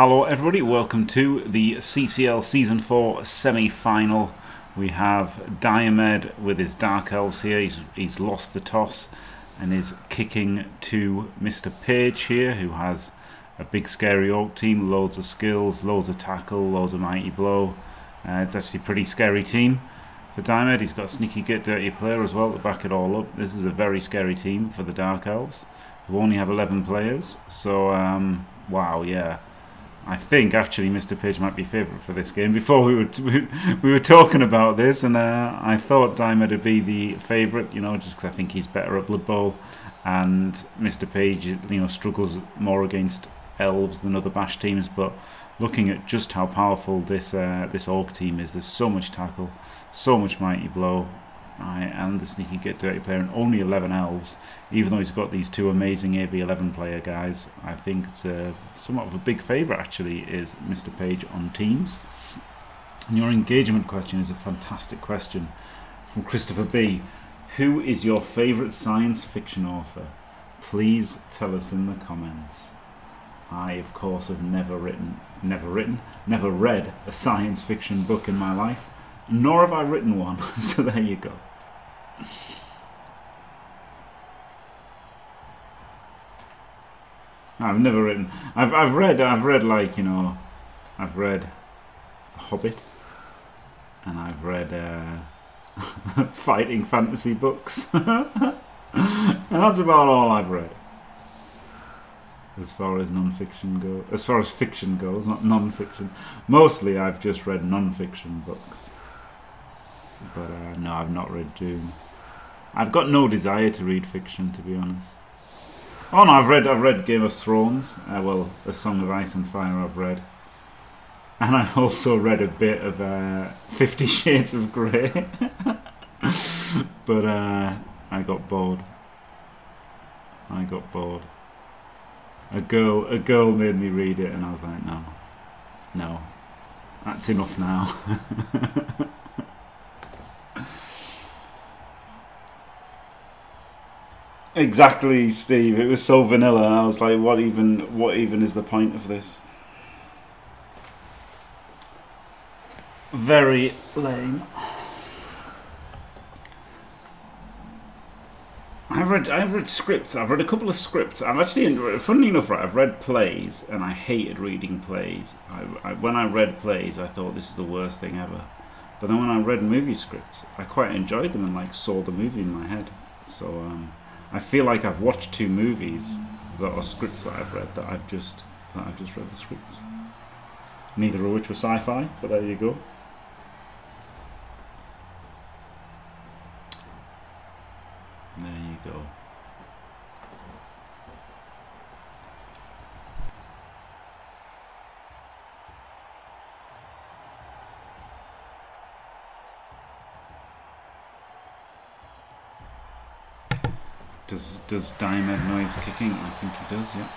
Hello, everybody. Welcome to the CCL Season 4 semi final. We have Diomed with his Dark Elves here. He's, he's lost the toss and is kicking to Mr. Page here, who has a big scary Orc team, loads of skills, loads of tackle, loads of mighty blow. Uh, it's actually a pretty scary team for Diomed. He's got a sneaky git dirty player as well to back it all up. This is a very scary team for the Dark Elves, who only have 11 players. So, um, wow, yeah. I think actually Mr. Page might be favourite for this game. Before we were we were talking about this, and uh, I thought Diomed would be the favourite, you know, just because I think he's better at Blood Bowl, and Mr. Page, you know, struggles more against elves than other bash teams. But looking at just how powerful this uh, this orc team is, there's so much tackle, so much mighty blow, Right, and the sneaky get dirty player and only 11 elves even though he's got these two amazing AV11 player guys. I think it's a, somewhat of a big favourite actually is Mr Page on teams. And your engagement question is a fantastic question from Christopher B. Who is your favourite science fiction author? Please tell us in the comments. I of course have never written never written never read a science fiction book in my life nor have I written one. So there you go I've never written. I've I've read. I've read like you know, I've read The Hobbit, and I've read uh, fighting fantasy books, and that's about all I've read. As far as non-fiction goes, as far as fiction goes, not non-fiction. Mostly, I've just read non-fiction books. But uh, no, I've not read Doom. I've got no desire to read fiction, to be honest. Oh no, I've read I've read Game of Thrones. Uh, well, A Song of Ice and Fire I've read, and I also read a bit of uh, Fifty Shades of Grey. but uh, I got bored. I got bored. A girl a girl made me read it, and I was like, no, no, that's enough now. Exactly, Steve. It was so vanilla. I was like, what even? What even is the point of this? Very lame. I've read I've read scripts. I've read a couple of scripts. I've actually, funnily enough, right, I've read plays, and I hated reading plays. I, I, when I read plays, I thought this is the worst thing ever. But then when I read movie scripts, I quite enjoyed them and like saw the movie in my head. So um, I feel like I've watched two movies that are scripts that I've read that I've just that I've just read the scripts. Neither of which were sci-fi, but there you go. There you go. Does does Diomed know he's kicking? I think he does, yeah.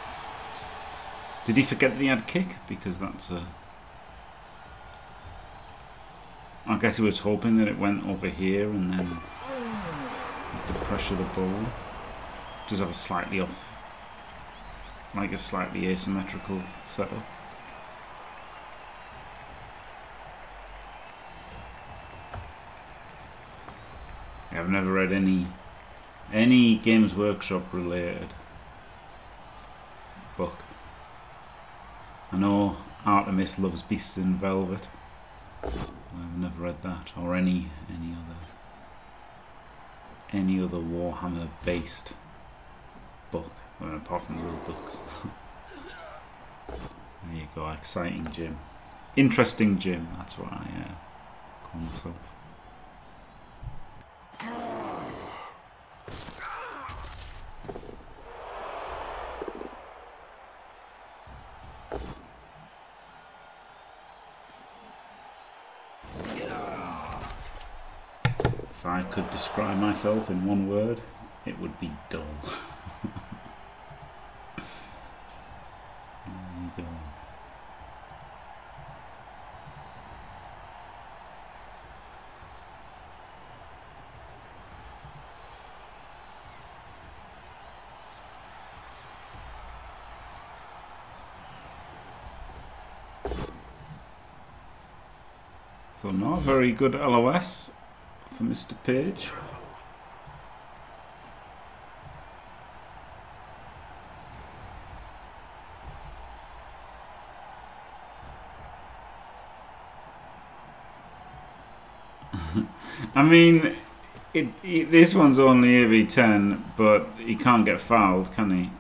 Did he forget that he had kick? Because that's a... I guess he was hoping that it went over here and then he could pressure the ball. Does have a slightly off, like a slightly asymmetrical setup. I've never read any any Games Workshop related book. I know Artemis loves Beasts in Velvet. I've never read that or any any other any other Warhammer based book well, apart from the rule books. there you go, exciting Jim. Interesting Jim, that's what I uh, call myself. could describe myself in one word, it would be dull. there you go. So not very good LOS for Mr. Page. I mean, it, it, this one's only AV10, but he can't get fouled, can he?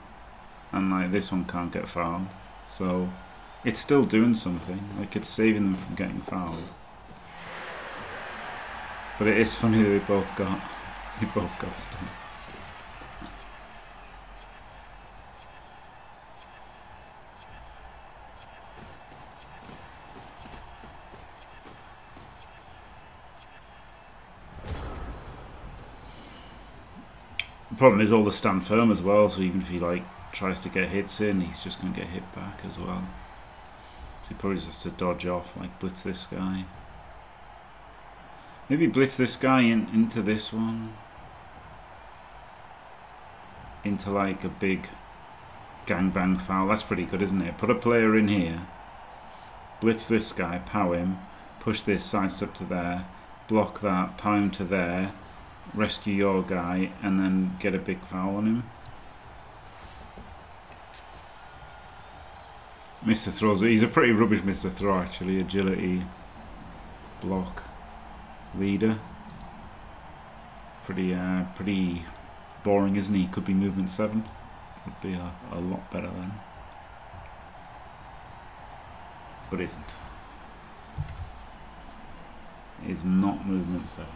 And like this one can't get fouled, so it's still doing something. Like it's saving them from getting fouled. But it is funny that we both got, we both got stunned. problem is all the stand firm as well, so even if he like tries to get hits in, he's just to get hit back as well. So he probably just has to dodge off, like blitz this guy. Maybe blitz this guy in, into this one. Into like a big gangbang foul. That's pretty good, isn't it? Put a player in here. Blitz this guy, pow him. Push this sidestep to there. Block that, pow him to there rescue your guy and then get a big foul on him. Mr. Throws, he's a pretty rubbish Mr. Throw actually, agility, block, leader. Pretty, uh, pretty boring isn't he? Could be movement 7, would be a, a lot better then. But isn't. Is not movement 7.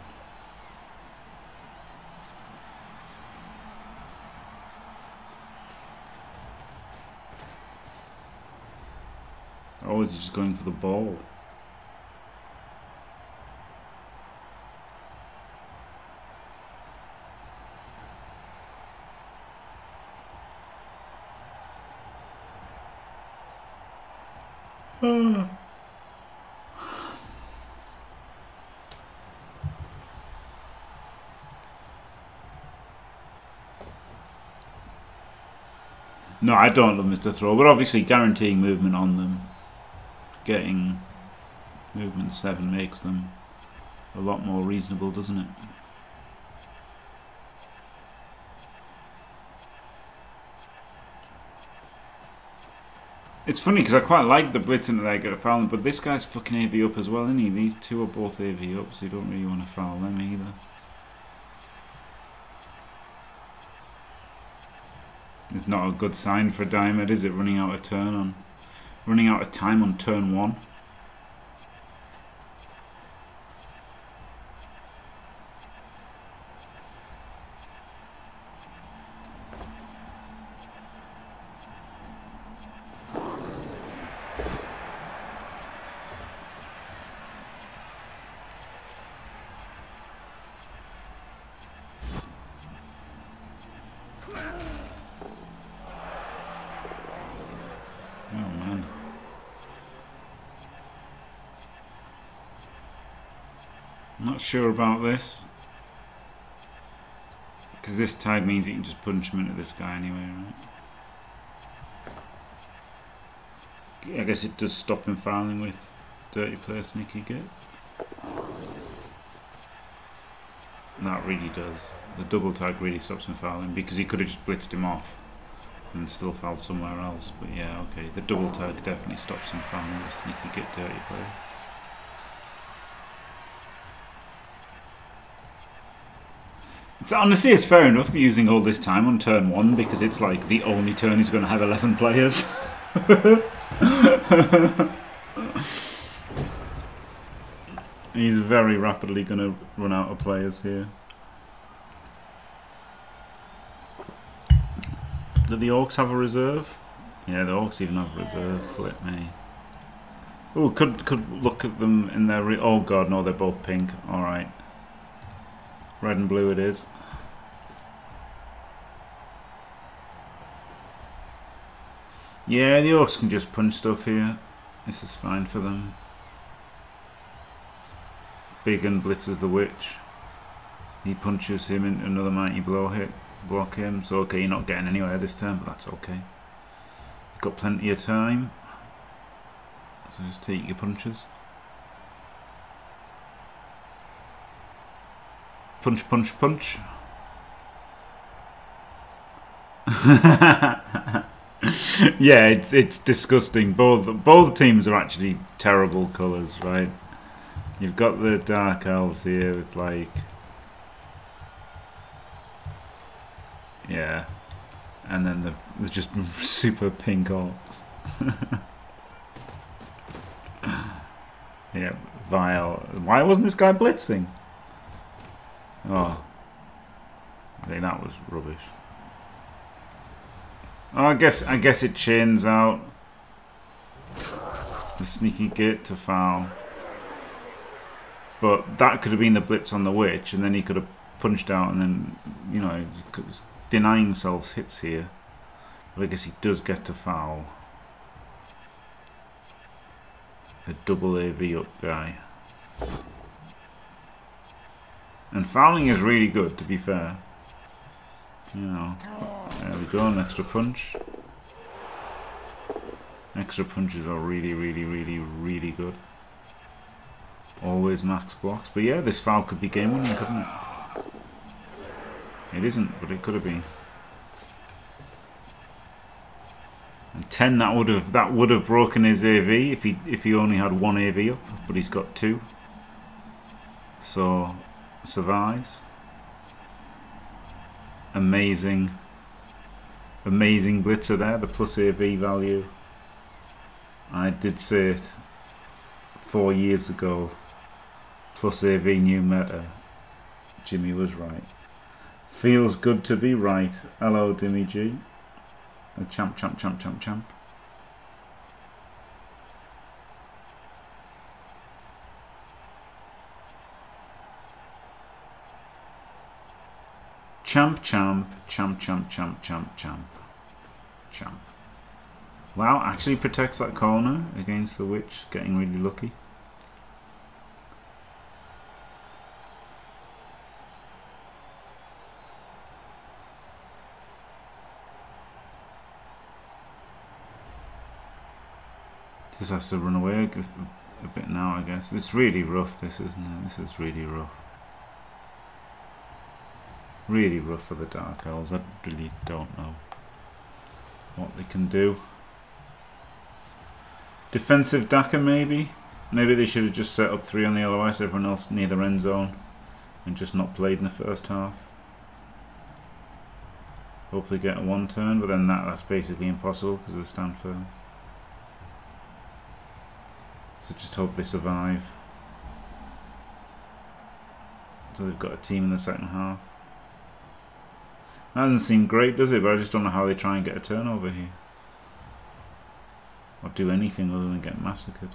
Or is he just going for the ball? No, I don't love Mr. Throw, but obviously guaranteeing movement on them getting movement 7 makes them a lot more reasonable, doesn't it? It's funny because I quite like the blitzing that I get a foul, but this guy's fucking AV up as well, isn't he? These two are both AV up, so you don't really want to foul them either. It's not a good sign for Diamond, is it? Running out of turn on running out of time on turn one. Sure about this. Because this tide means you can just punch him into this guy anyway, right? I guess it does stop him fouling with dirty play sneaky git. That really does. The double tag really stops him fouling because he could have just blitzed him off and still fouled somewhere else. But yeah, okay, the double tag definitely stops him fouling with sneaky git dirty play. It's, honestly, it's fair enough using all this time on turn one because it's like the only turn he's going to have 11 players. he's very rapidly going to run out of players here. Do the Orcs have a reserve? Yeah, the Orcs even have a reserve. Flip me. Oh, could could look at them in their. oh god, no, they're both pink. All right. Red and blue it is. Yeah, the orcs can just punch stuff here. This is fine for them. Big and blitzes the witch. He punches him into another mighty blow hit. Block him. So okay, you're not getting anywhere this turn, but that's okay. You've got plenty of time. So just take your punches. Punch, punch, punch. yeah, it's it's disgusting. Both both teams are actually terrible colours, right? You've got the dark elves here with like Yeah. And then the, the just super pink orcs. yeah, vile. Why wasn't this guy blitzing? Oh. I think that was rubbish. Oh, I guess I guess it chains out. The sneaky git to foul. But that could have been the blitz on the witch, and then he could have punched out, and then you know denying themselves hits here. But I guess he does get to foul. A double AV up guy. And fouling is really good, to be fair. You know, there we go, an extra punch. Extra punches are really, really, really, really good. Always max blocks. But yeah, this foul could be game winning, couldn't it? It isn't, but it could have been. And ten that would have that would have broken his AV if he if he only had one AV up, but he's got two. So survives. Amazing amazing blitzer there, the plus AV value. I did say it four years ago. Plus AV new meta. Jimmy was right. Feels good to be right. Hello, Dimmy Gee. A champ, champ, champ, champ, champ. Champ, champ, champ, champ, champ, champ, champ, champ. Wow, actually protects that corner against the witch, getting really lucky. Just has to run away a bit now, I guess. It's really rough, this, isn't it? This is really rough. Really rough for the Dark Elves. I really don't know what they can do. Defensive Daka, maybe? Maybe they should have just set up three on the LOS, everyone else near the end zone, and just not played in the first half. Hopefully get one turn, but then that, that's basically impossible because of the stand firm. So just hope they survive. So they've got a team in the second half. That doesn't seem great, does it? But I just don't know how they try and get a turnover here. Or do anything other than get massacred.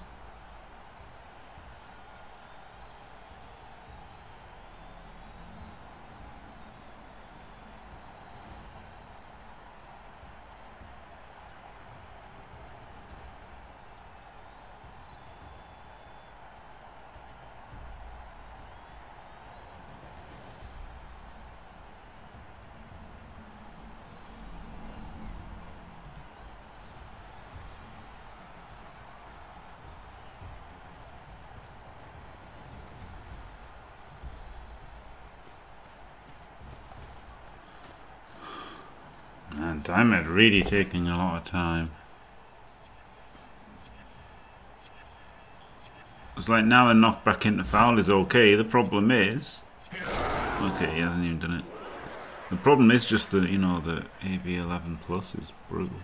At really taking a lot of time. It's like now a knock back into foul is okay. The problem is... Okay, he hasn't even done it. The problem is just that, you know, the AV11 Plus is brutal.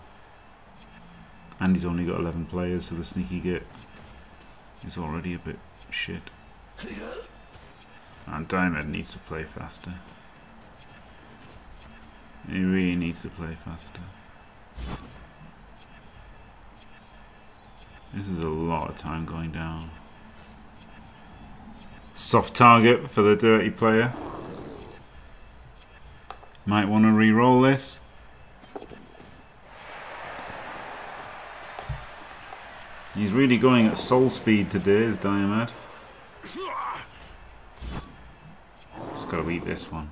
And he's only got 11 players, so the sneaky git is already a bit shit. And Diamond needs to play faster. He really needs to play faster. This is a lot of time going down. Soft target for the dirty player. Might want to re-roll this. He's really going at soul speed today, is Diomed. Just gotta eat this one.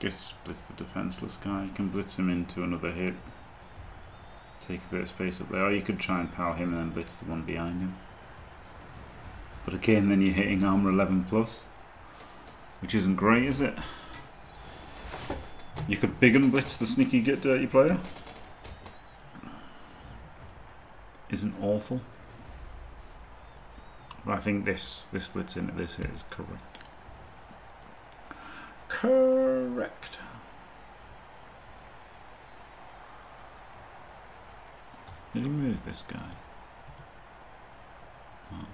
Guess blitz the defenseless guy. You can blitz him into another hit. Take a bit of space up there. Or you could try and power him and then blitz the one behind him. But again, then you're hitting armor 11 plus, which isn't great, is it? You could big and blitz the sneaky git dirty player. Isn't awful. But I think this this splits into this is correct. Correct. Did he move this guy? Oh.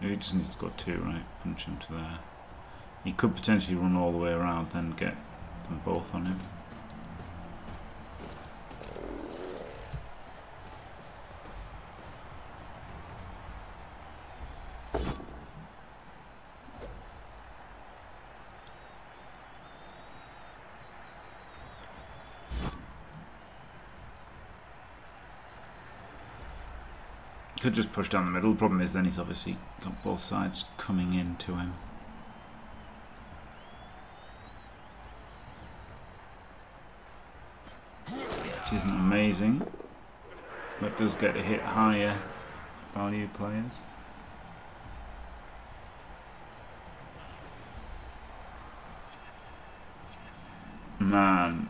He just needs to go two, right? Punch him to there. He could potentially run all the way around, then get them both on him. Could just push down the middle. The problem is then he's obviously got both sides coming into him. Which isn't amazing. But does get to hit higher value players. Man,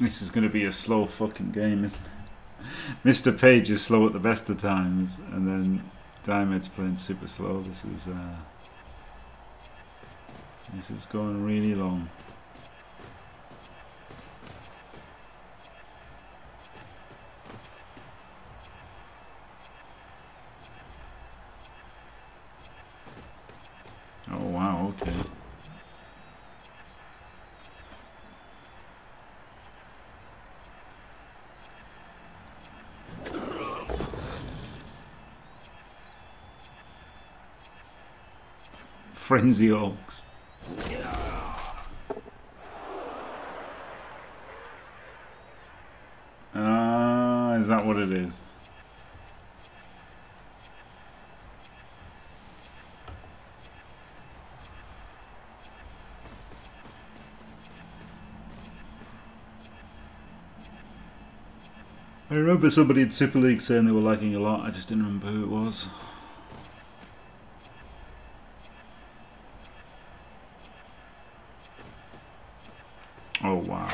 this is going to be a slow fucking game, isn't it? Mr. Page is slow at the best of times, and then Diamond's playing super slow. This is uh, this is going really long. Frenzy. Ah, uh, is that what it is? I remember somebody in Super League saying they were liking a lot, I just didn't remember who it was. Oh wow.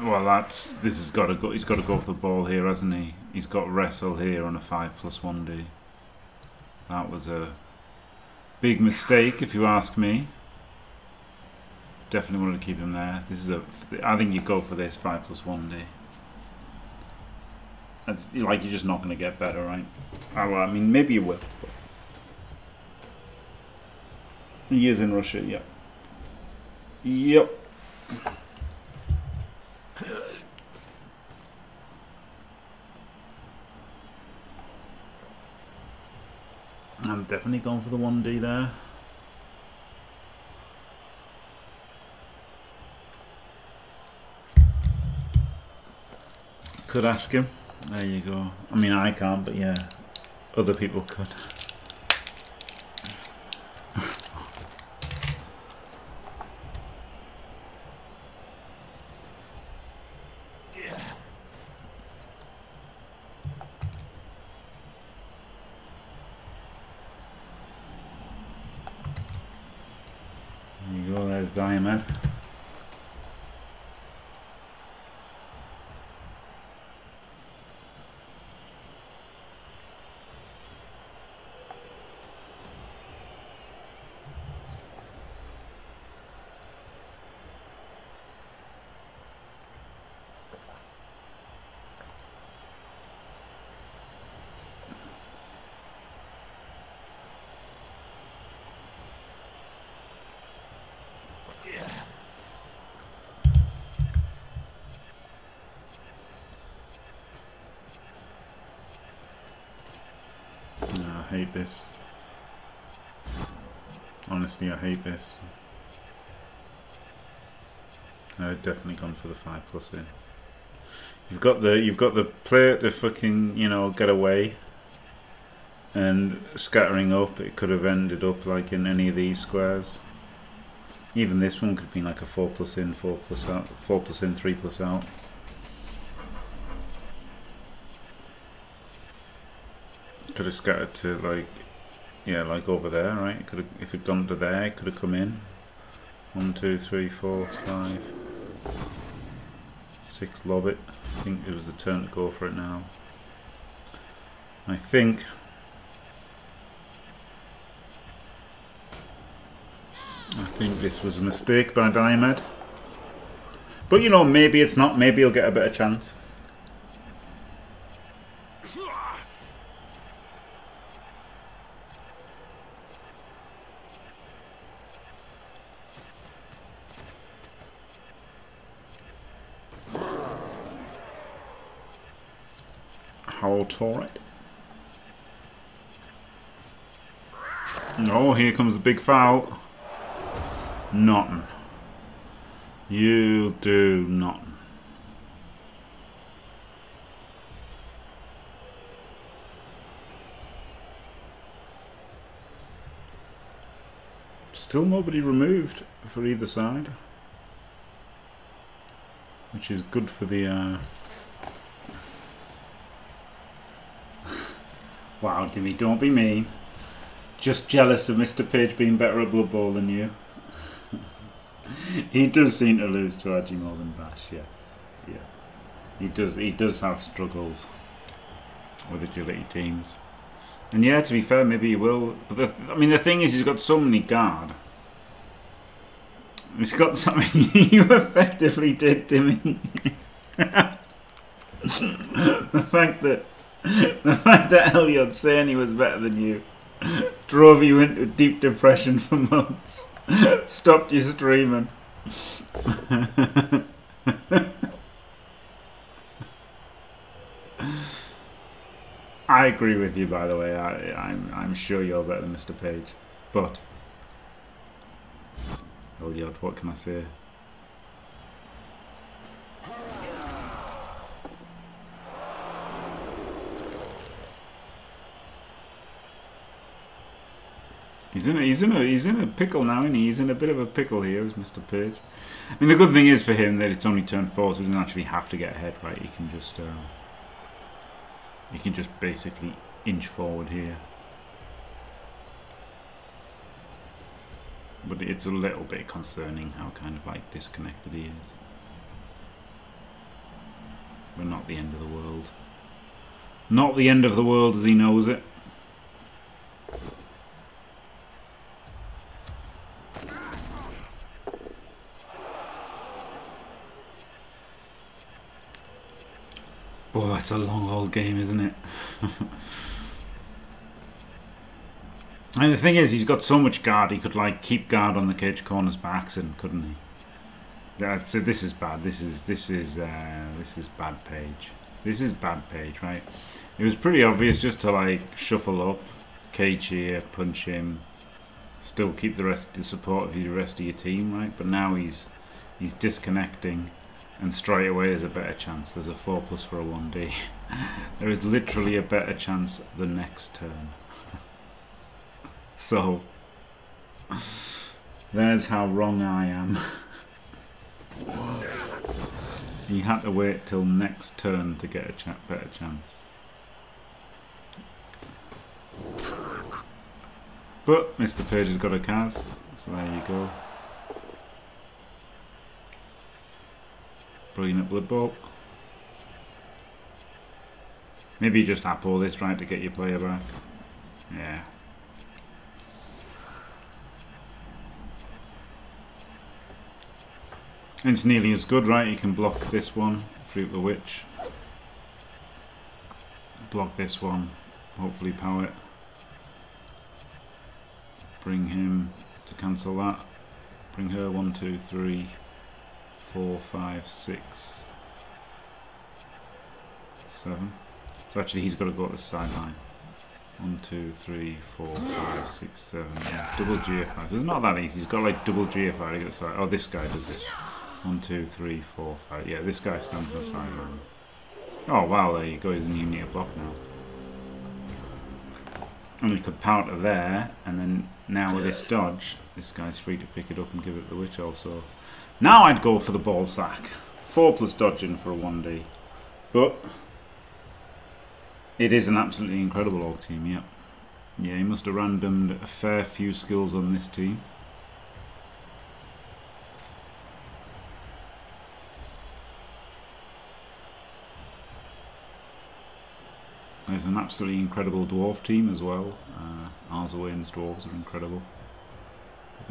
Well, that's this has got to go. He's got to go for the ball here, hasn't he? He's got wrestle here on a five plus one D. That was a big mistake, if you ask me. Definitely wanted to keep him there. This is a. I think you go for this five plus one D. like you're just not going to get better, right? Oh, well, I mean, maybe you will. He is in Russia, yeah. Yep. Definitely going for the 1D there. Could ask him. There you go. I mean, I can't, but yeah, other people could. hate this. Honestly, I hate this. Uh, I've definitely gone for the five plus in. You've got the you've got the player to fucking you know get away, and scattering up, it could have ended up like in any of these squares. Even this one could be like a 4 plus in, 4 plus out, 4 plus in, 3 plus out. Could have scattered to like, yeah, like over there, right? Could have, if it'd gone to there, it could have come in. One, two, three, four, five, six. Lob it. I think it was the turn to go for it now. I think I think this was a mistake by Diomed. But you know, maybe it's not. Maybe he'll get a better chance. Turret. Oh, here comes the big foul. Nothing. You do nothing. Still nobody removed for either side. Which is good for the... Uh... wow, Dimmy, don't be mean. Just jealous of Mr. Page being better at Blood Bowl than you. he does seem to lose to Archie more than Bash, yes. Yes. He does he does have struggles with agility teams. And yeah, to be fair, maybe he will. But the, I mean, the thing is, he's got so many guard. He's got something you effectively did to the fact that the fact that Elliot saying he was better than you drove you into deep depression for months. Stopped you streaming. I agree with you, by the way. I, I'm I'm sure you're better than Mr. Page, but Elliot, what can I say? He's in a, he's in a he's in a pickle now, and he? he's in a bit of a pickle here, is Mr. Page. I mean, the good thing is for him that it's only turn four, so he doesn't actually have to get ahead, right? He can just uh, he can just basically inch forward here. But it's a little bit concerning how kind of like disconnected he is. But not the end of the world. Not the end of the world as he knows it. Oh, it's a long old game, isn't it? and the thing is, he's got so much guard, he could like keep guard on the cage corners by couldn't he? That's so this is bad. This is this is uh, this is bad page. This is bad page, right? It was pretty obvious just to like shuffle up, cage here, punch him, still keep the rest the support of the rest of your team, right? But now he's he's disconnecting and straight away there's a better chance. There's a 4 plus for a 1D. there is literally a better chance the next turn. so, there's how wrong I am. you had to wait till next turn to get a ch better chance. But Mr. Page has got a cast, so there you go. Brilliant Blood Bowl. Maybe you just apple this right to get your player back. Yeah. It's nearly as good, right? You can block this one, Fruit the Witch. Block this one, hopefully power it. Bring him to cancel that. Bring her, one, two, three four, five, six, seven. So actually he's got to go up the sideline. One, two, three, four, five, six, seven. Yeah, double GFI. So it's not that easy. He's got like double GFI to get side. Oh, this guy does it. One, two, three, four, five. Yeah, this guy stands on the sideline. Oh wow, there you go. He's in unit block now. And we could power to there, and then now with this dodge, this guy's free to pick it up and give it to the witch also. Now I'd go for the ball sack. 4 plus dodging for a 1D. But it is an absolutely incredible orc team, yep. Yeah, he must have randomed a fair few skills on this team. There's an absolutely incredible dwarf team as well. Uh, Arzawain's dwarves are incredible.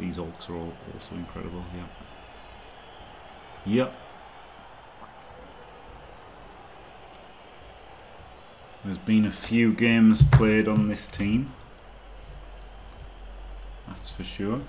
These orcs are all also incredible, yep. Yep. There's been a few games played on this team. That's for sure.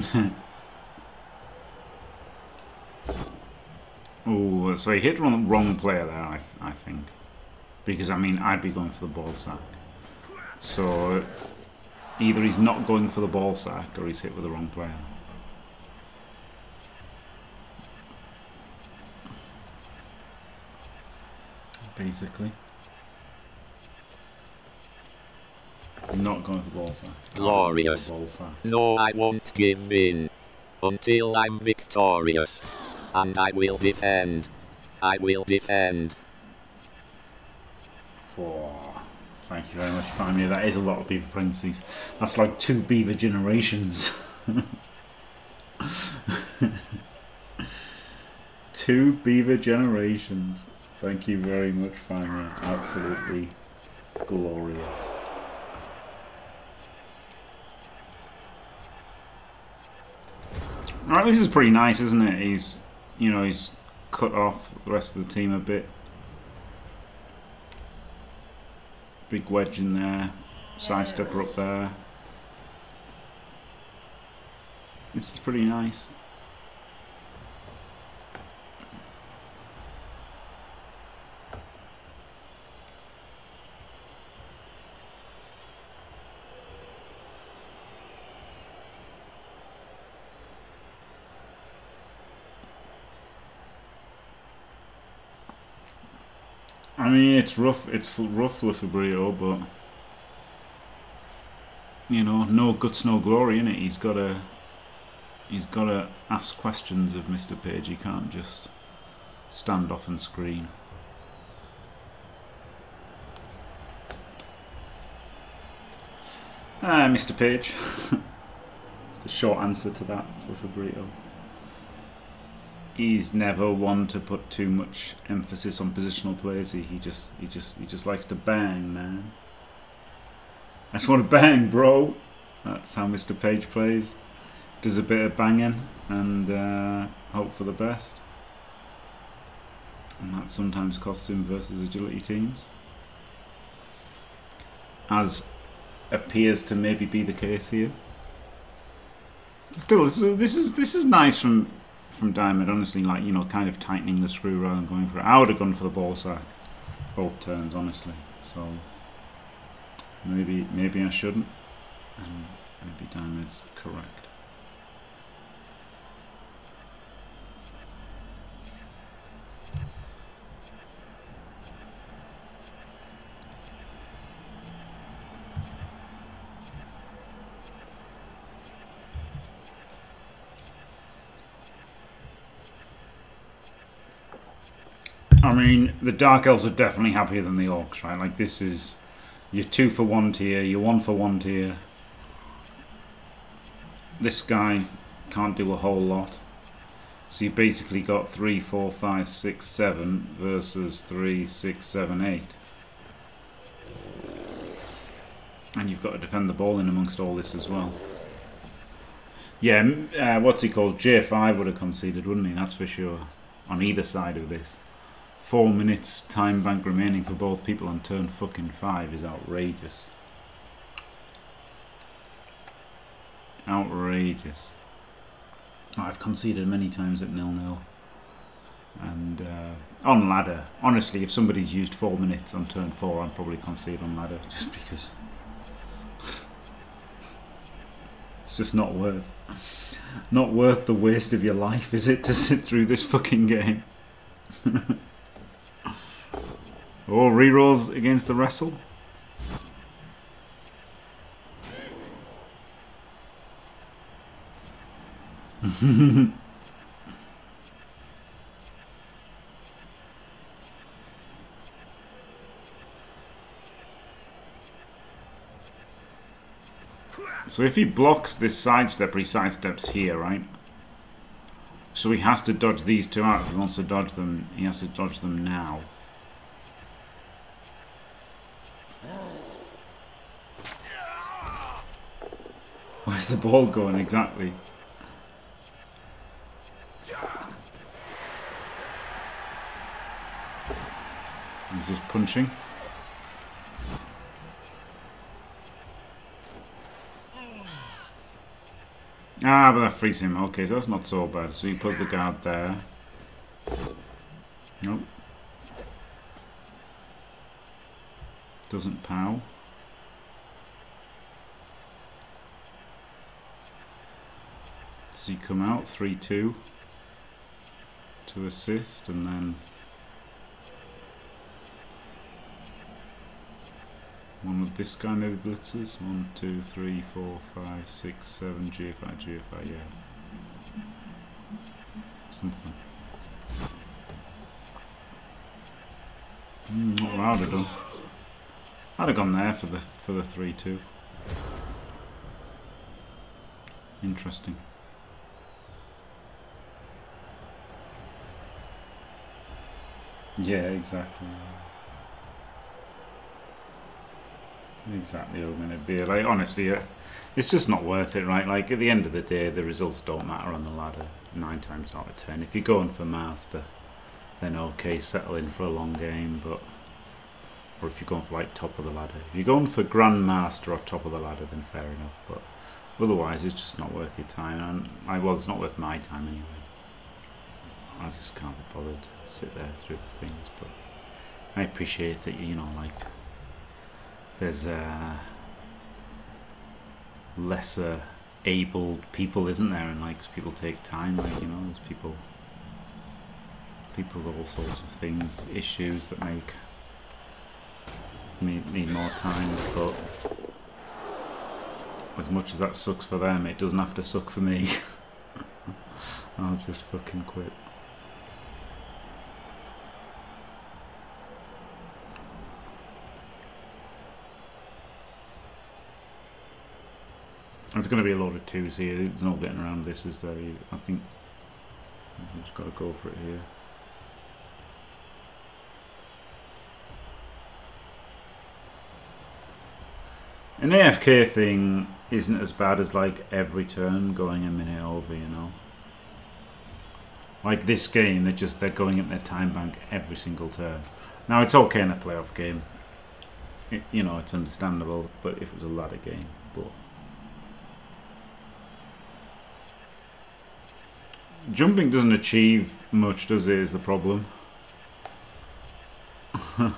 oh, so he hit the wrong player there, I, I think. Because, I mean, I'd be going for the ball sack. So, either he's not going for the ball sack or he's hit with the wrong player. Basically. Not going for ball sack. Glorious. Ball sack. No, I won't give in. Until I'm victorious. And I will defend. I will defend. Four. Thank you very much, family. That is a lot of beaver pregnancies. That's like two beaver generations. two beaver generations. Thank you very much, family. Absolutely glorious. Alright, this is pretty nice, isn't it? He's, you know, he's cut off the rest of the team a bit. Big wedge in there. Side stepper up there. This is pretty nice. I mean, it's rough. It's rough for Fabbrio, but you know, no guts, no glory in it. He's got to. He's got to ask questions of Mr. Page. He can't just stand off and screen. Ah, Mr. Page. It's the short answer to that for Fabbrio he's never one to put too much emphasis on positional plays. He, he just he just he just likes to bang, man. I just want to bang, bro. That's how Mr. Page plays. Does a bit of banging and uh, hope for the best. And that sometimes costs him versus agility teams. As appears to maybe be the case here. Still, this is this is, this is nice from from Diamond, honestly, like, you know, kind of tightening the screw rather than going for it. I would have gone for the ball sack both turns, honestly. So maybe maybe I shouldn't. And maybe Diamond's correct. I mean, the Dark Elves are definitely happier than the Orcs, right? Like, this is... You're two for one tier, you're one for one tier. This guy can't do a whole lot. So you basically got 3, 4, 5, 6, 7 versus 3, 6, 7, 8. And you've got to defend the ball in amongst all this as well. Yeah, uh, what's he called? J5 would have conceded, wouldn't he? That's for sure. On either side of this. Four minutes time bank remaining for both people on turn fucking five is outrageous. Outrageous. I've conceded many times at nil-nil. And uh, on ladder, honestly, if somebody's used four minutes on turn four, I'm probably concede on ladder just because it's just not worth, not worth the waste of your life, is it, to sit through this fucking game? oh, rerolls against the wrestle. so if he blocks this sidestep, he sidesteps here, right? So he has to dodge these two out. If he wants to dodge them, he has to dodge them now. Where's the ball going exactly? He's just punching. Ah, but that frees him. Okay, so that's not so bad. So he puts the guard there. Nope. Doesn't pow. Does he come out? 3-2 to assist and then One with this kind of blitzes. One, two, three, four, five, six, seven. GFI, GFI, yeah. Something. Mm, what I'd have done. I'd have gone there for the for the three two. Interesting. Yeah, exactly. Exactly, I'm going to be like honestly, uh, it's just not worth it, right? Like at the end of the day, the results don't matter on the ladder nine times out of ten. If you're going for master, then okay, settle in for a long game, but or if you're going for like top of the ladder, if you're going for grandmaster or top of the ladder, then fair enough. But otherwise, it's just not worth your time, and I well, it's not worth my time anyway. I just can't be bothered to sit there through the things, but I appreciate that you know, like there's uh, lesser abled people, isn't there? And like people take time, like you know, there's people, people with all sorts of things, issues that make me need more time. But as much as that sucks for them, it doesn't have to suck for me. I'll just fucking quit. There's going to be a lot of twos here. There's no getting around this, is there? I think I've just got to go for it here. An AFK thing isn't as bad as like every turn going a minute over, you know. Like this game, they're just they're going at their time bank every single turn. Now it's okay in a playoff game. It, you know, it's understandable, but if it was a ladder game, but Jumping doesn't achieve much, does it, is the problem.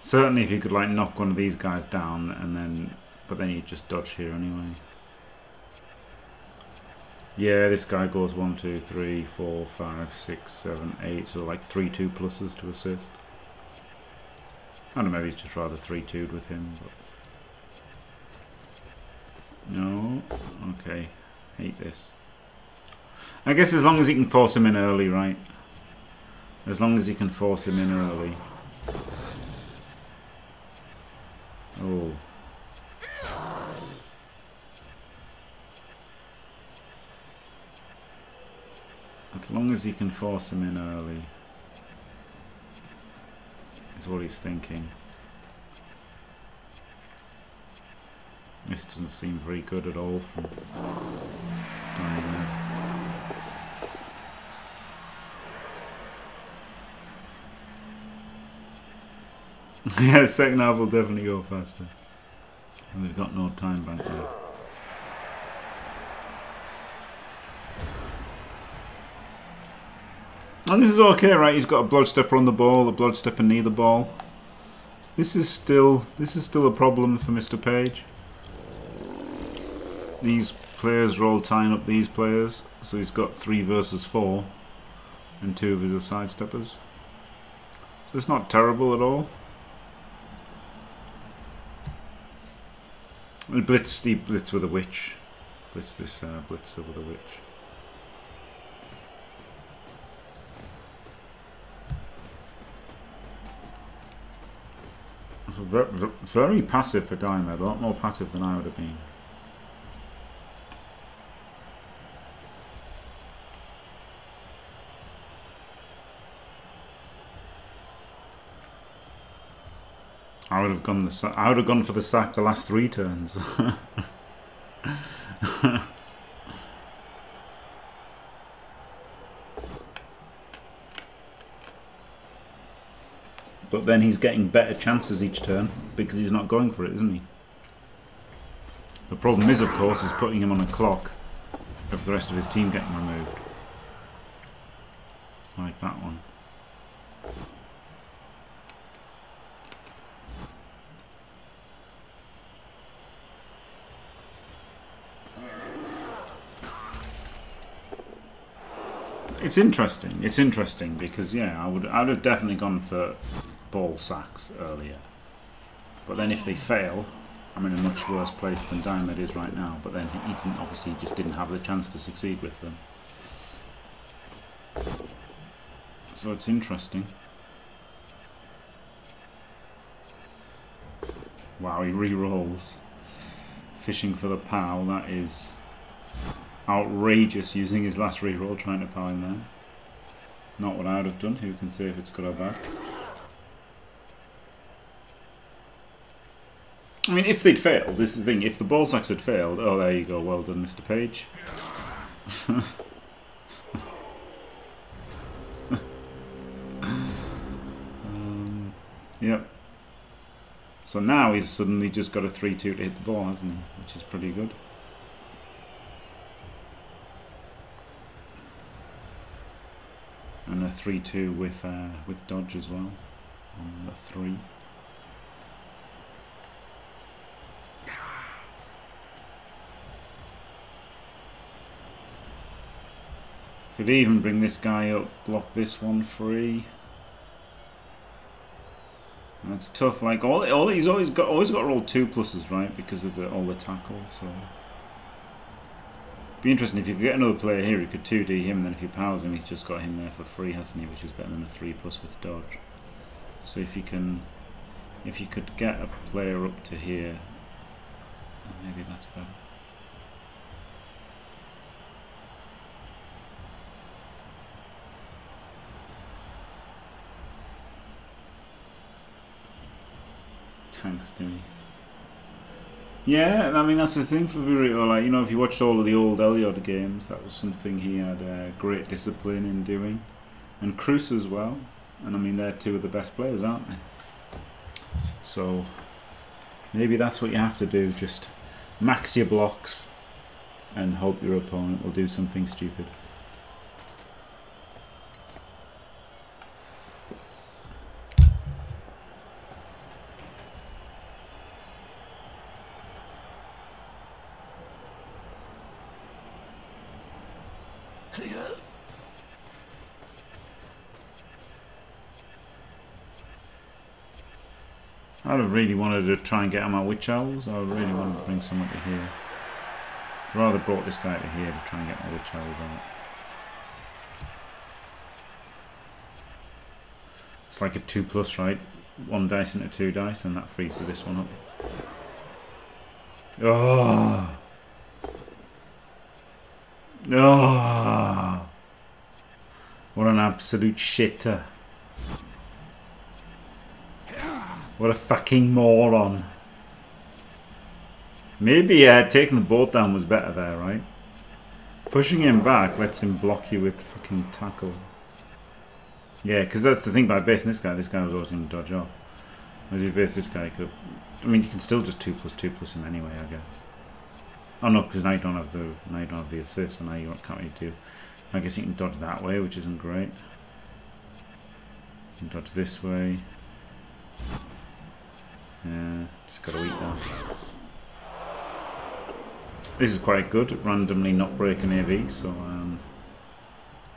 Certainly if you could like knock one of these guys down and then, but then you just dodge here anyway. Yeah, this guy goes one, two, three, four, five, six, seven, eight. So like three two pluses to assist. I don't know, maybe he's just rather three 2 with him. But... No, okay, hate this. I guess as long as he can force him in early, right? As long as he can force him in early. Oh. As long as he can force him in early. Is what he's thinking. This doesn't seem very good at all from. yeah, second half will definitely go faster. And we've got no time back there. And this is okay, right? He's got a bloodstepper on the ball, a bloodstepper near the ball. This is still this is still a problem for Mr. Page. These players are all tying up these players, so he's got three versus four, and two of his are sidesteppers. So it's not terrible at all. Blitz, the blitz with a witch. Blitz this uh, blitzer with a witch. Very, passive for Dynamite, a lot more passive than I would have been. Gone the I would have gone for the sack the last three turns. But then he's getting better chances each turn because he's not going for it, isn't he? The problem is, of course, is putting him on a clock of the rest of his team getting removed. Like that one. It's interesting. It's interesting because yeah, I would I'd have definitely gone for ball sacks earlier. But then if they fail, I'm in a much worse place than Dynamite is right now. But then he didn't, obviously just didn't have the chance to succeed with them. So it's interesting. Wow, he re-rolls. Fishing for the pal, that is outrageous using his last re-roll trying to him there. Not what I would have done, who can say if it's good or bad. I mean, if they'd failed, this is the thing, if the ball sacks had failed, oh, there you go, well done, Mr. Page. um, yep. So now he's suddenly just got a 3-2 to hit the ball, hasn't he? Which is pretty good. And a 3-2 with, uh, with dodge as well on the 3. Could even bring this guy up, block this one free. That's tough. Like all, all he's always got, always got to roll two pluses, right? Because of the all the tackles. So, be interesting if you could get another player here. He could two D him, and then if he powers him, he's just got him there for free, hasn't he? Which is better than a three plus with dodge. So if you can, if you could get a player up to here, maybe that's better. tanks, do he? Yeah, I mean that's the thing for Burrito. Like you know, if you watched all of the old Elyod games, that was something he had uh, great discipline in doing, and Cruz as well. And I mean, they're two of the best players, aren't they? So maybe that's what you have to do: just max your blocks and hope your opponent will do something stupid. To try and get on my witch elves. I really wanted to bring someone to here. Rather brought this guy to here to try and get my witch elves out. It's like a 2 plus, right? One dice into two dice, and that frees this one up. Oh! Oh! What an absolute shitter. What a fucking moron. Maybe uh, taking the boat down was better there, right? Pushing him back lets him block you with fucking tackle. Yeah, because that's the thing about basing this guy. This guy was always going to dodge off. As you base this guy, could. I mean, you can still just two plus two plus him anyway, I guess. Oh no, because now you don't have the now you don't have the assist, and now you can't really do. I guess you can dodge that way, which isn't great. You can dodge this way. Yeah, just gotta eat that. This is quite good, randomly not breaking AV, so um,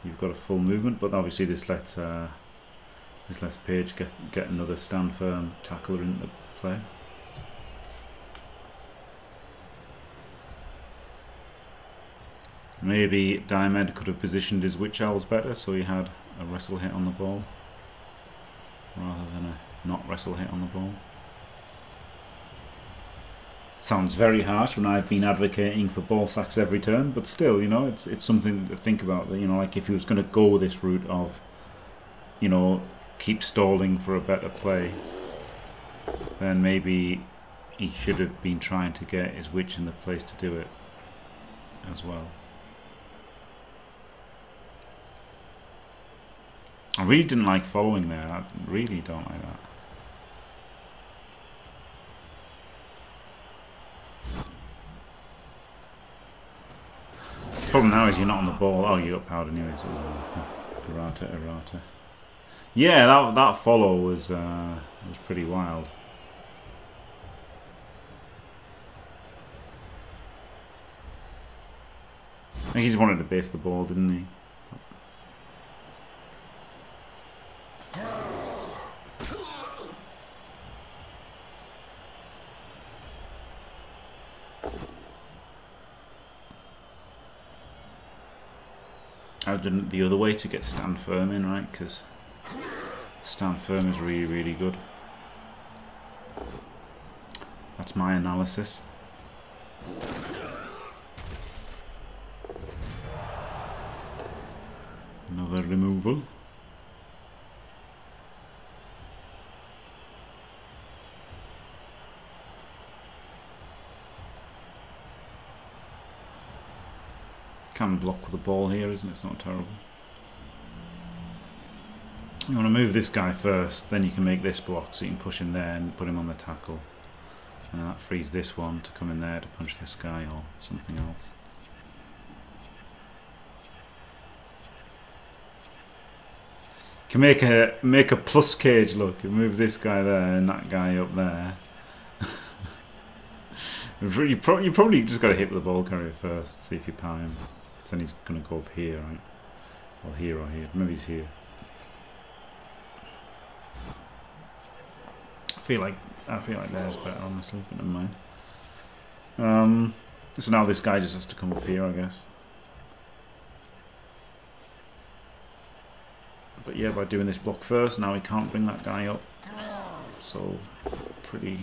you've got a full movement, but obviously this lets uh, this lets Page get get another stand firm tackler into play. Maybe Diomed could have positioned his Witch Elves better so he had a wrestle hit on the ball rather than a not wrestle hit on the ball. Sounds very harsh when I've been advocating for ball sacks every turn, but still, you know, it's it's something to think about. You know, like if he was going to go this route of, you know, keep stalling for a better play, then maybe he should have been trying to get his witch in the place to do it as well. I really didn't like following there. I really don't like that. Problem now is you're not on the ball. Oh, you got powered anyway. So errata, errata. Yeah, that that follow was uh, was pretty wild. I think he just wanted to base the ball, didn't he? I did the other way to get stand firm in, right? Because stand firm is really, really good. That's my analysis. Another removal. Can block with the ball here, isn't it? It's not terrible. You want to move this guy first, then you can make this block so you can push him there and put him on the tackle. And that frees this one to come in there to punch this guy or something else. You Can make a make a plus cage look and move this guy there and that guy up there. you, probably, you probably just got to hit with the ball carrier first, see if you power him. Then he's going to go up here, right? Or here or here. Maybe he's here. I feel like I feel like there's better, honestly, but never mind. Um, so now this guy just has to come up here, I guess. But yeah, by doing this block first, now he can't bring that guy up. So, pretty,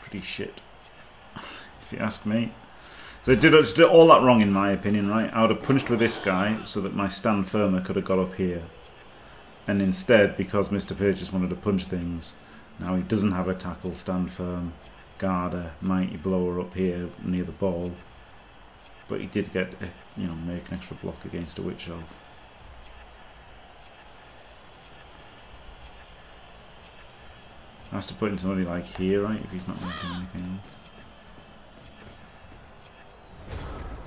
pretty shit, if you ask me. So they did, did all that wrong in my opinion, right? I would have punched with this guy so that my stand firmer could have got up here. And instead, because Mr. Page just wanted to punch things, now he doesn't have a tackle, stand firm, guarder, mighty blower up here near the ball. But he did get, a, you know, make an extra block against a witch elf. Has to put in somebody like here, right? If he's not making anything else.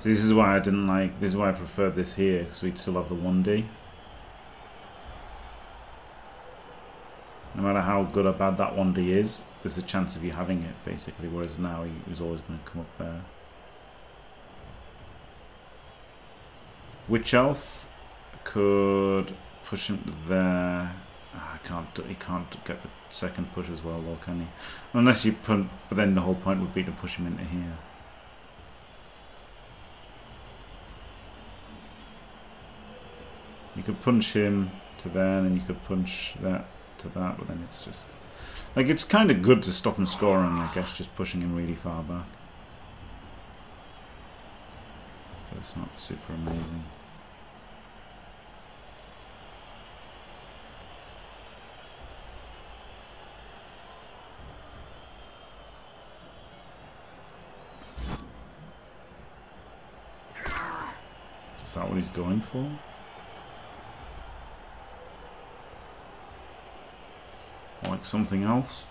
So this is why I didn't like, this is why I preferred this here, because we'd still have the 1D. No matter how good or bad that 1D is, there's a chance of you having it, basically, whereas now he was always going to come up there. Witch Elf could push him there. Oh, I can't. He can't get the second push as well, though, can he? Unless you put. But then the whole point would be to push him into here. You could punch him to there, and you could punch that to that, but then it's just... Like, it's kind of good to stop him scoring, I guess, just pushing him really far back. But it's not super amazing. Is that what he's going for? Like something else?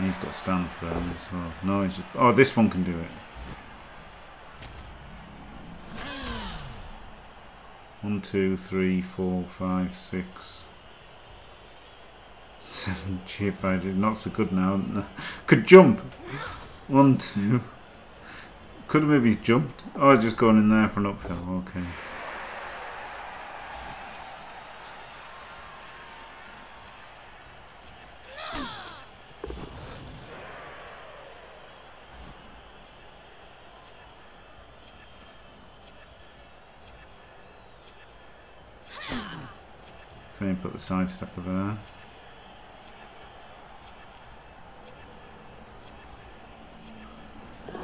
He's got stand firm as well. No, he's just, oh, this one can do it. One, two, three, four, five, six, seven. GFI not so good now. Could jump. One, two. Could have maybe jumped. Oh, just going in there for an uphill. Okay. Can put the side stepper there?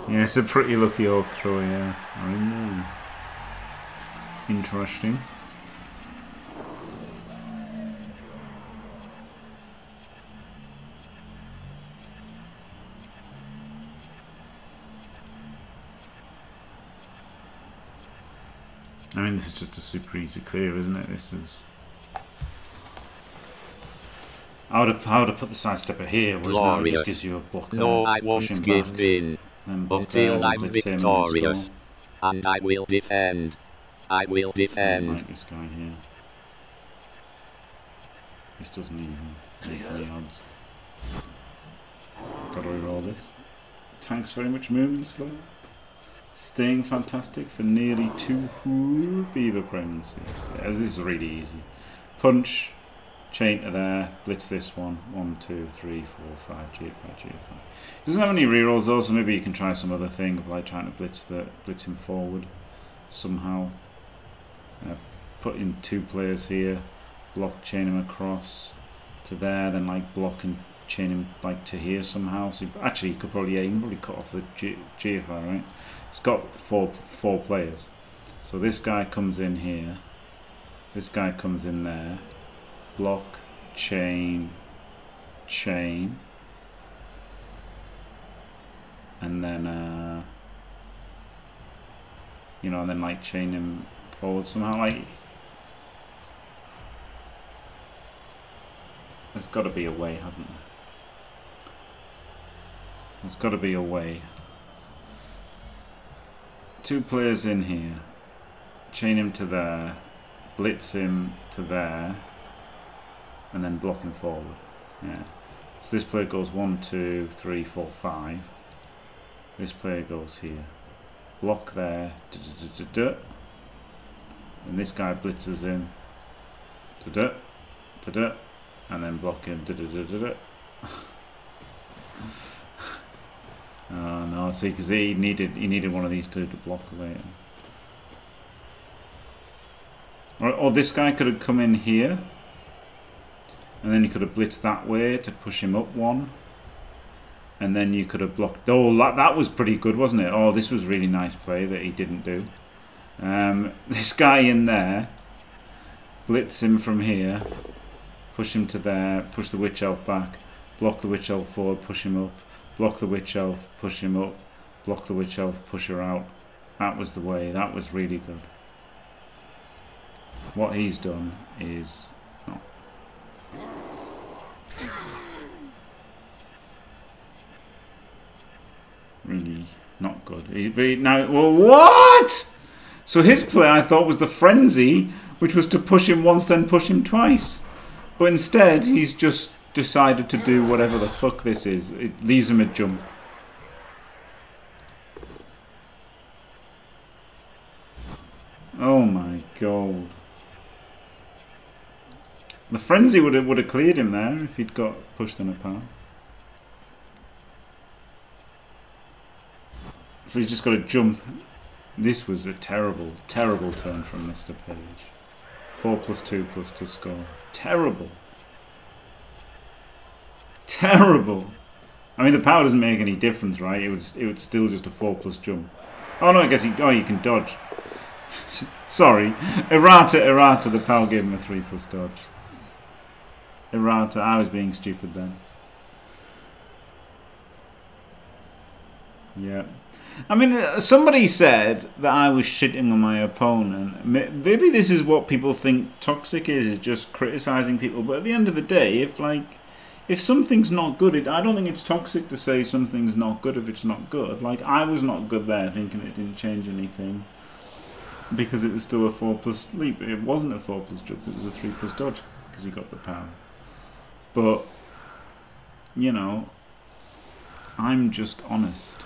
Yeah, it's a pretty lucky old throw, yeah. I know. Um, interesting. I mean, this is just a super easy clear, isn't it? This is. I would have, I would have put the side stepper here, whereas now it just gives you a block. No, I won't give back. in until there, I'm blitz him and victorious. And I will defend. I will I defend. like this guy here. This doesn't even make any odds. Gotta reroll this. Tanks very much moving slow. Staying fantastic for nearly two beaver pregnancies. Yeah, this is really easy. Punch, chain to there, blitz this one. One, two, three, four, five, G5, G5. He doesn't have any rerolls though, so maybe you can try some other thing of like trying to blitz the blitz him forward somehow. Uh, put in two players here, block chain him across to there, then like block and chain him like to here somehow. So actually, you could probably yeah, you can probably cut off the G- GFI, right? It's got four four players, so this guy comes in here, this guy comes in there, block, chain, chain, and then uh, you know, and then like chain him forward somehow. Like there's got to be a way, hasn't there? There's got to be a way. Two players in here, chain him to there, blitz him to there, and then block him forward. Yeah. So this player goes one, two, three, four, five. This player goes here. Block there, duh, duh, duh, and this guy blitzes in, and then block him, oh no, see, because he needed he needed one of these two to block later. Or, or this guy could have come in here, and then you could have blitzed that way to push him up one and then you could have blocked. Oh, that, that was pretty good, wasn't it? Oh, this was really nice play that he didn't do. Um, this guy in there, blitz him from here, push him to there, push the witch elf back, block the witch elf forward, push him up, block the witch elf, push him up, block the witch elf, push her out. That was the way. That was really good. What he's done is. Really not good. He, now, well, what? So his play, I thought, was the frenzy, which was to push him once, then push him twice. But instead, he's just decided to do whatever the fuck this is. It leaves him a jump. Oh my god. The frenzy would have would have cleared him there if he'd got pushed in a path. So he's just got to jump. This was a terrible, terrible turn from Mr. Page. 4 plus 2 plus to score. Terrible. Terrible. I mean, the power doesn't make any difference, right? It would, it would still just a 4 plus jump. Oh no, I guess he, oh, you can dodge. Sorry. Errata, errata, the power gave him a 3 plus dodge. Errata. I was being stupid then. Yeah. I mean, uh, somebody said that I was shitting on my opponent. Maybe this is what people think toxic is, is just criticizing people. But at the end of the day, if like, if something's not good, it, I don't think it's toxic to say something's not good if it's not good. Like, I was not good there thinking it didn't change anything because it was still a 4 plus leap. It wasn't a 4 plus jump, it was a 3 plus dodge because he got the power. But, you know, I'm just honest.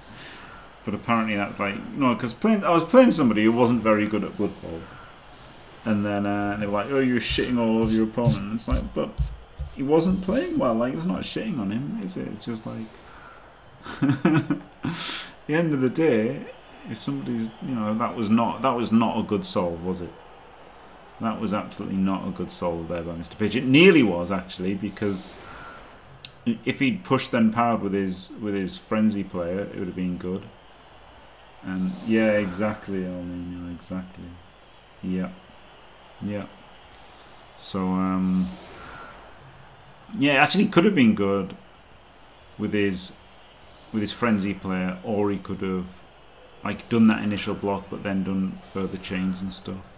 but apparently that's like, you know, because I was playing somebody who wasn't very good at Blood Bowl. And then uh, they were like, oh, you're shitting all over your opponent. And it's like, but he wasn't playing well. Like, it's not shitting on him, is it? It's just like, the end of the day, if somebody's, you know, that was not that was not a good solve, was it? That was absolutely not a good solve there by Mr. Page. It nearly was actually because if he'd pushed then powered with his with his frenzy player, it would have been good. And yeah, exactly, Almenia, exactly. Yeah, yeah. So um, yeah, actually could have been good with his with his frenzy player, or he could have like done that initial block, but then done further chains and stuff.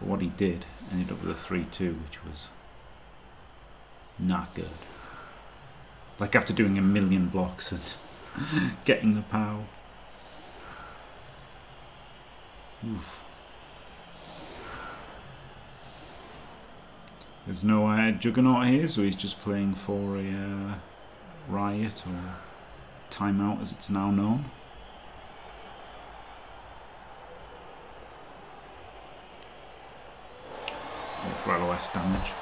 But what he did ended up with a three-two, which was not good. Like after doing a million blocks and getting the power. Oof. There's no uh, Juggernaut here, so he's just playing for a uh, riot or timeout as it's now known. For LOS damage.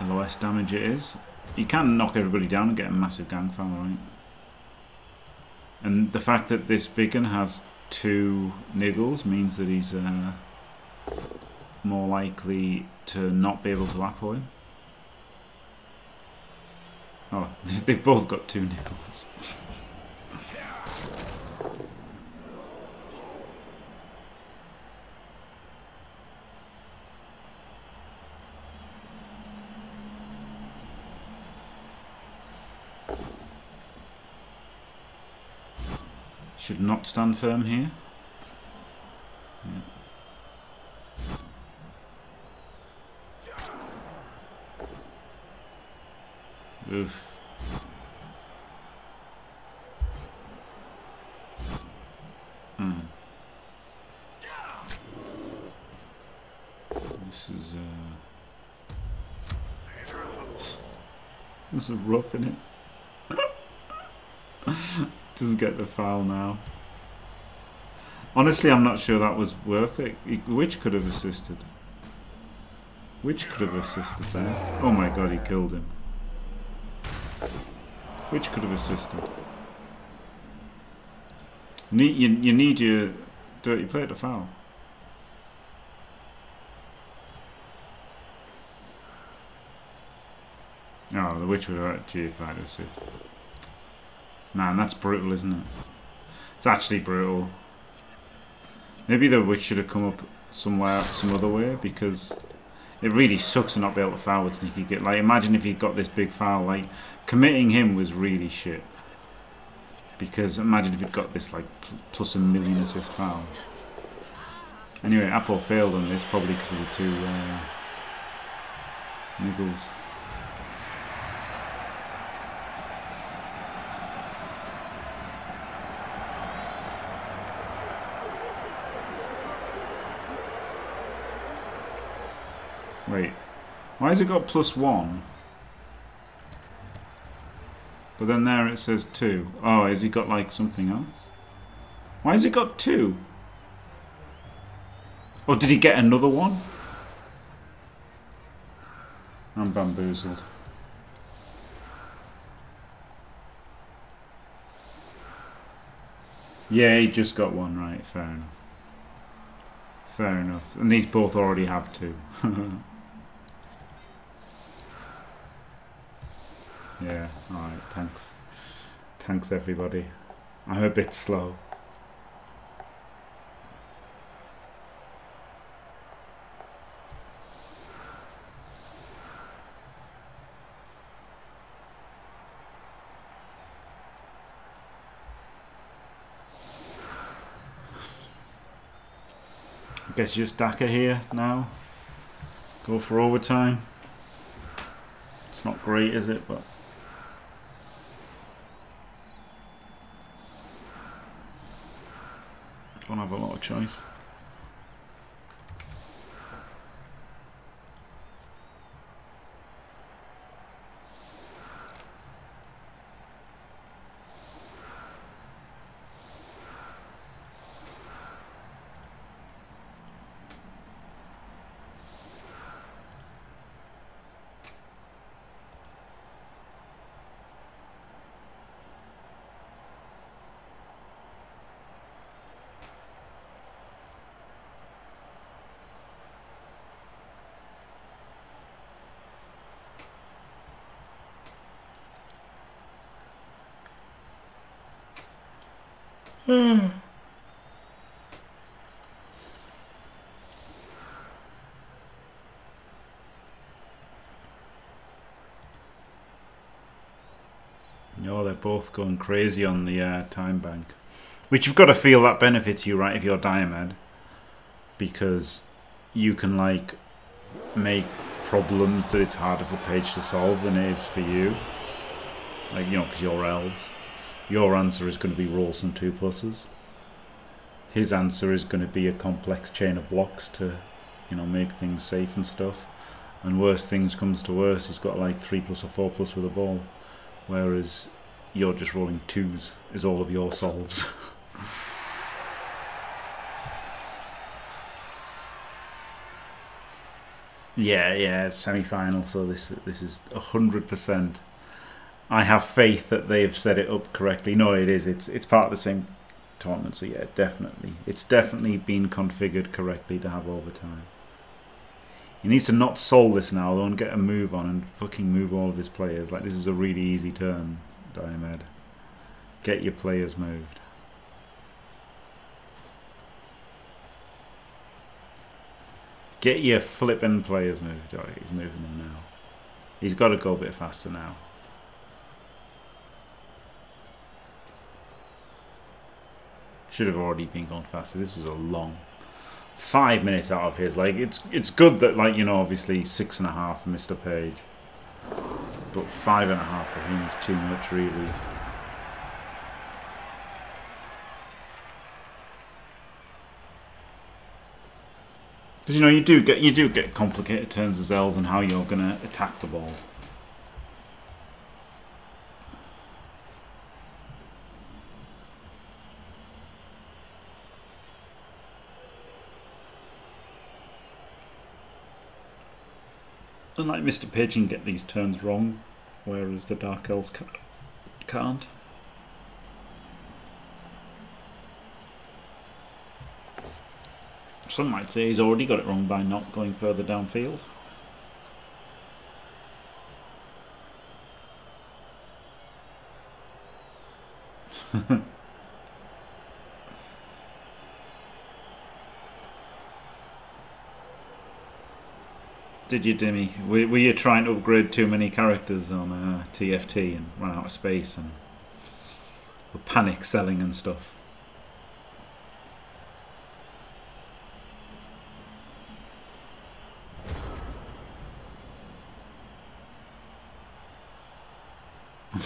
LOS damage it is. You can knock everybody down and get a massive gang foul, right? And the fact that this Biggin has two niggles means that he's uh, more likely to not be able to apo him. Oh, they've both got two niggles. Should not stand firm here. Yeah. Oof. Hmm. This is uh This is rough in it. Doesn't get the foul now. Honestly, I'm not sure that was worth it. Which could have assisted? Which could have assisted there? Oh my god, he killed him. Which could have assisted? Need, you, you need your dirty player to foul. Oh, ah, the witch would have actually I'd assist. Man, that's brutal, isn't it? It's actually brutal. Maybe the witch should have come up somewhere, some other way, because it really sucks to not be able to foul with Sneaky Git. Like, imagine if he got this big foul. Like, committing him was really shit. Because imagine if he'd got this, like, plus a million assist foul. Anyway, Apo failed on this, probably because of the two uh, niggles. Wait. Why has it got plus one? But then there it says two. Oh, has he got like something else? Why has it got two? Or did he get another one? I'm bamboozled. Yeah, he just got one right. Fair enough. Fair enough. And these both already have two. Yeah, alright, thanks. Thanks everybody. I'm a bit slow. I guess just Daka here now. Go for overtime. It's not great, is it? But don't have a lot of choice. No, they're both going crazy on the uh, time bank. Which you've got to feel that benefits you, right, if you're Diomed. Because you can, like, make problems that it's harder for Page to solve than it is for you. Like, you know, because you're elves. Your answer is going to be roll some two pluses. His answer is going to be a complex chain of blocks to, you know, make things safe and stuff. And worse things comes to worse, he's got like three plus or four plus with a ball whereas you're just rolling twos is all of your solves. yeah, yeah, it's semi-final, so this this is hundred percent. I have faith that they've set it up correctly. No, it is. It's it's part of the same tournament, so yeah, definitely, it's definitely been configured correctly to have overtime. He needs to not solve this now though and get a move on and fucking move all of his players. Like this is a really easy turn, Diomed. Get your players moved. Get your flipping players moved. Oh, he's moving them now. He's got to go a bit faster now. Should have already been going faster. This was a long five minutes out of his. Like it's it's good that like you know obviously six and a half for Mr. Page, but five and a half for him is too much really. Because you know you do get you do get complicated turns as L's and how you're gonna attack the ball. Unlike Mr. Page can get these turns wrong, whereas the Dark Elves can't. Some might say he's already got it wrong by not going further downfield. Did you, Dimmy? Were, were you trying to upgrade too many characters on uh, TFT and run out of space and panic selling and stuff?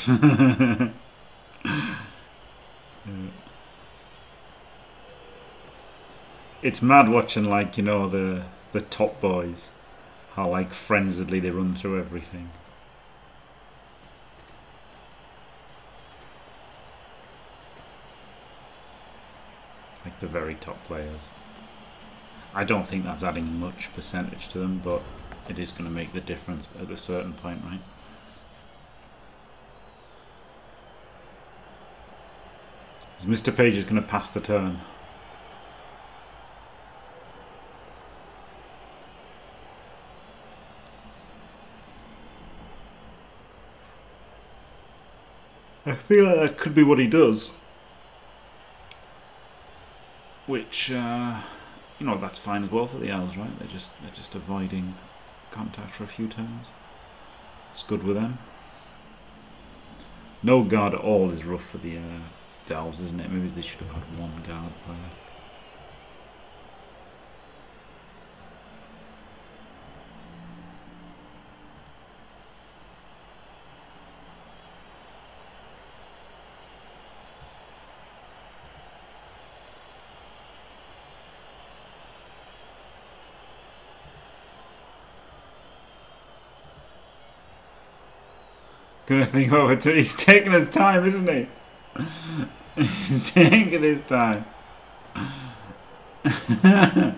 it's mad watching like you know the the top boys how like frenziedly they run through everything. Like the very top players. I don't think that's adding much percentage to them, but it is going to make the difference at a certain point, right? As Mr. Page is going to pass the turn. I feel like that could be what he does. Which, uh, you know, that's fine as well for the Owls, right? They're just they're just avoiding contact for a few turns. It's good with them. No guard at all is rough for the, uh, the isn't it? Maybe they should have had one guard player. Gonna think of it. He's taking his time, isn't he? He's taking his time.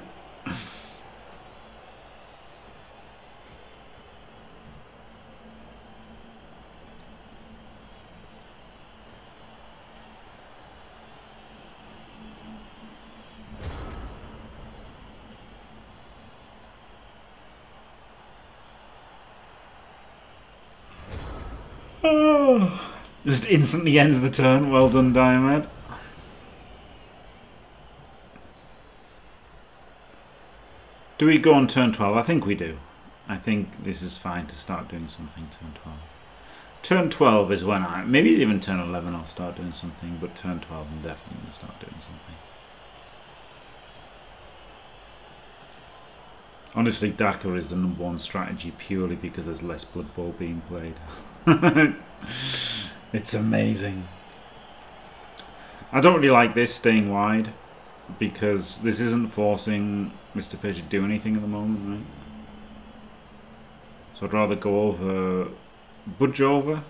Just instantly ends the turn. Well done, Diomed. Do we go on turn 12? I think we do. I think this is fine to start doing something turn 12. Turn 12 is when I... Maybe it's even turn 11 I'll start doing something, but turn 12 I'm definitely going to start doing something. Honestly, Dakka is the number one strategy purely because there's less Blood Bowl being played. it's amazing. I don't really like this staying wide because this isn't forcing Mr. Page to do anything at the moment, right? So I'd rather go over, budge over,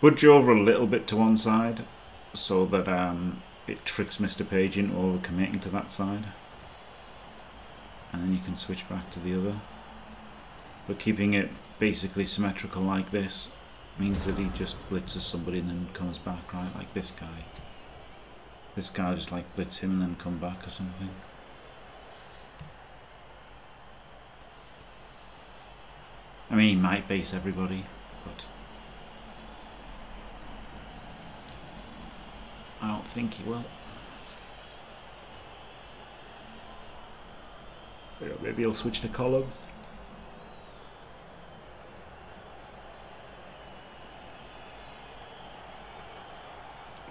budge over a little bit to one side so that um, it tricks Mr. Page into over committing to that side. And then you can switch back to the other. But keeping it basically symmetrical like this means that he just blitzes somebody and then comes back, right? Like this guy. This guy just like blitz him and then come back or something. I mean, he might base everybody, but I don't think he will. Maybe he'll switch to columns.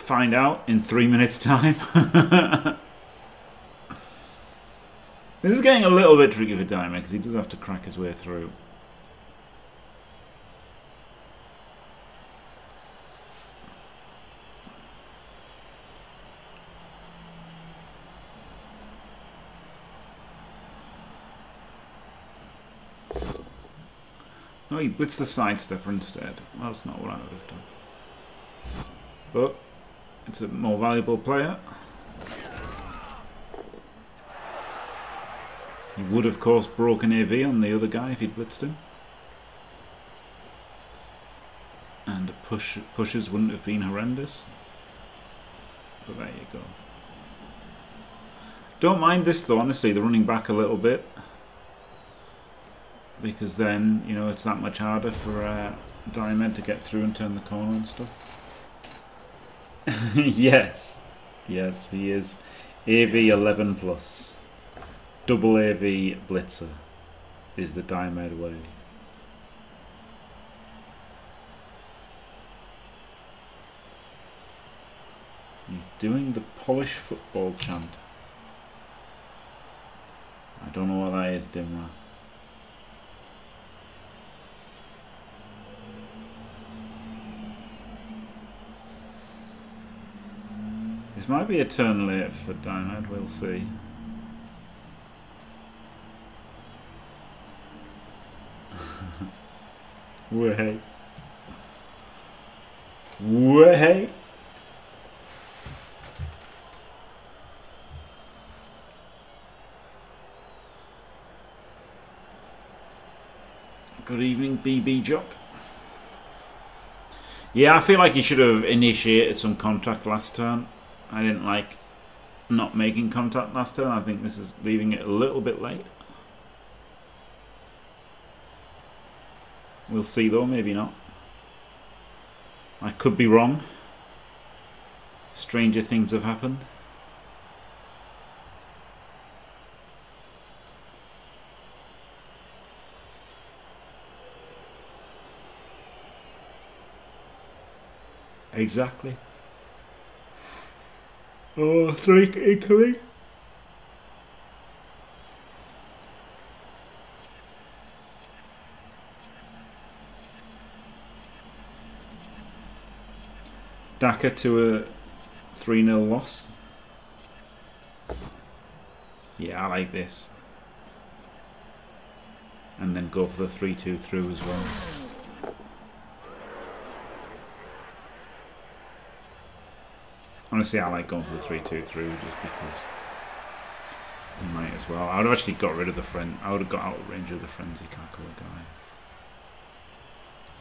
Find out in three minutes' time. this is getting a little bit tricky for Diamond because he does have to crack his way through. No, he blitzed the sidestepper instead. Well, that's not what I would have done. But it's a more valuable player. He would, of course, broken AV on the other guy if he'd blitzed him. And push pushes wouldn't have been horrendous. But there you go. Don't mind this though, honestly, the running back a little bit. Because then, you know, it's that much harder for uh, Diomed to get through and turn the corner and stuff. yes. Yes, he is AV 11 plus. Double AV Blitzer is the Diomed way. He's doing the Polish football chant. I don't know what that is, Dimrath. Might be a turn late for Diomed, we'll see. Way. Way. Good evening, BB Jock. Yeah, I feel like he should have initiated some contact last turn. I didn't like not making contact last turn. I think this is leaving it a little bit late. We'll see though, maybe not. I could be wrong. Stranger things have happened. Exactly. Oh, three incoming. Dakka to a 3 0 loss. Yeah, I like this. And then go for the 3 2 through as well. Honestly, I like going for the 3 2 through just because you might as well. I would have actually got rid of the friend. I would have got out of range of the frenzy cackle guy.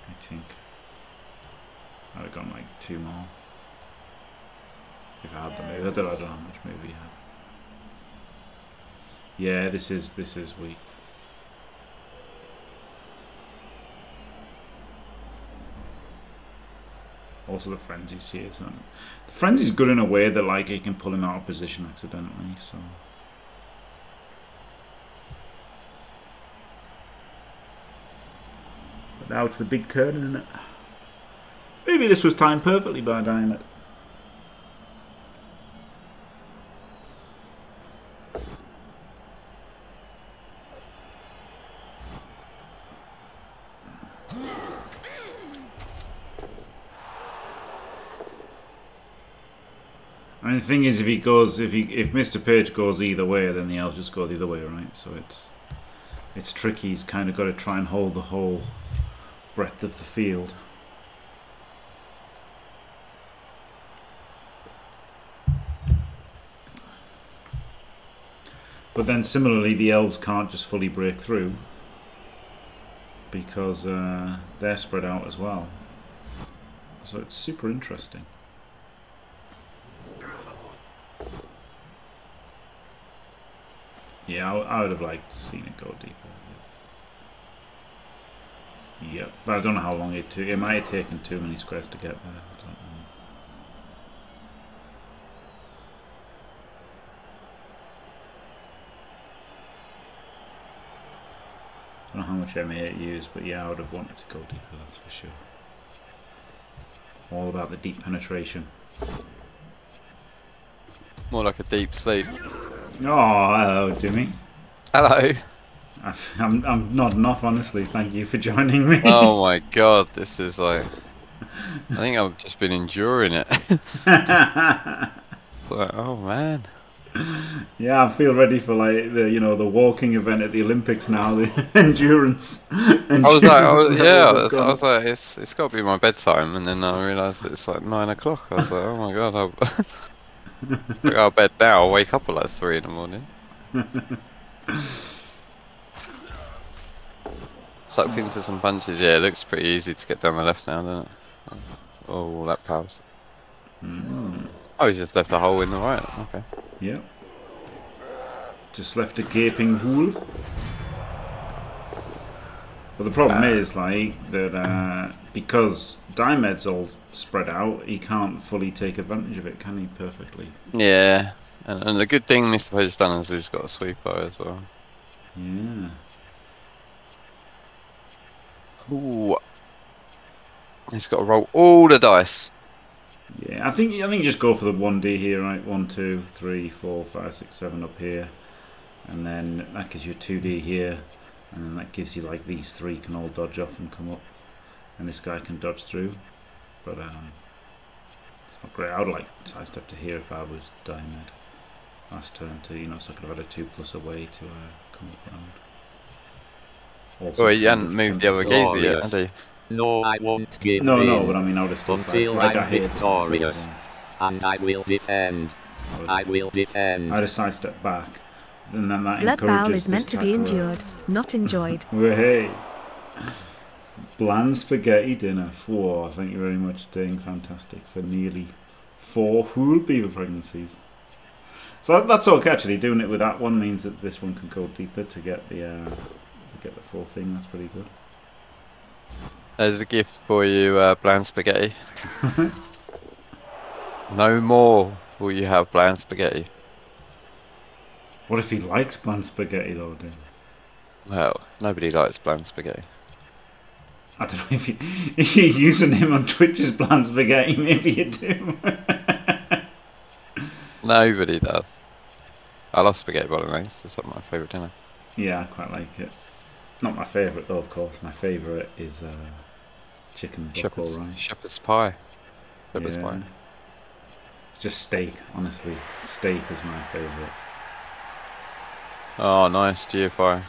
I think. I'd have gone like two more. If I had the move. I don't, I don't know how much move he had. Yeah, this is this is weak. Also, the frenzy's here. So the frenzy's good in a way that like it can pull him out of position accidentally. So. But now it's the big turn, isn't it? Maybe this was timed perfectly by Diamond. I mean, the thing is, if he goes, if he, if Mr. Page goes either way, then the elves just go the other way, right? So it's, it's tricky. He's kind of got to try and hold the whole breadth of the field. But then similarly, the elves can't just fully break through because uh, they're spread out as well. So it's super interesting. Yeah, I, I would have liked to seen it go deeper. Yep, but I don't know how long it took. It might have taken too many squares to get there. I don't know. I don't know how much MA it used, but yeah, I would have wanted to go deeper, that's for sure. All about the deep penetration. More like a deep sleep. Oh, hello, Jimmy. Hello. I'm, I'm nodding off, honestly. Thank you for joining me. Oh my god, this is like. I think I've just been enduring it. like, oh man. yeah, I feel ready for like the you know the walking event at the Olympics now. The endurance. I was like, oh, I was, yeah, I was, I was like, it's it's got to be my bedtime, and then I realised it's like nine o'clock. I was like, oh my god, I go to bed now. I'll wake up at like three in the morning. Sucked into some punches. Yeah, it looks pretty easy to get down the left now, doesn't it? Oh, that powers. Mm, Oh, he's just left a hole in the right. Okay. yep. Just left a gaping hole. But the problem Ah. is like that uh, because Diomed's all spread out, he can't fully take advantage of it, can he? Perfectly. Yeah, and, and the good thing Mr. Page has done is he's got a sweeper as well. Yeah. Ooh. He's got to roll all the dice. Yeah, I think I think you just go for the one D here, right? One, two, three, four, five, six, seven up here, and then that gives you a two D here, and then that gives you like these three can all dodge off and come up, and this guy can dodge through, but um, it's not great. I would like sidestep to here if I was Diamond last turn to you know so I could have had a two plus away to uh, come up around. Also, Oh, he hadn't moved the other gazer yet, Glorious. had he? No, I won't give No, in. no, but I mean I would have still Until sidestepped. like I'm I hate to sidestep, victorious. yeah. And I will defend. I would- I will defend. I'd have sidestepped back, and then that Blood bowl is meant to be tackler. endured, not enjoyed. Well, hey. Bland spaghetti dinner. Four. Thank you very much, staying fantastic for nearly four whole beaver pregnancies. So that- that's okay. Actually, doing it with that one means that this one can go deeper to get the uh, to get the full thing. That's pretty good. There's a gift for you, uh, bland spaghetti. no more will you have bland spaghetti. What if he likes bland spaghetti though? Dude? Well, nobody likes bland spaghetti. I don't know if, you, if you're using him on Twitch as bland spaghetti. Maybe you do. Nobody does. I love spaghetti bolognese. It's like my favourite dinner. Yeah, I quite like it. Not my favourite though, of course. My favourite is uh, chicken Shepherd's, rice. shepherd's pie. Shepherd's Yeah. pie. It's just steak, honestly. Steak is my favourite. Oh, nice GFI.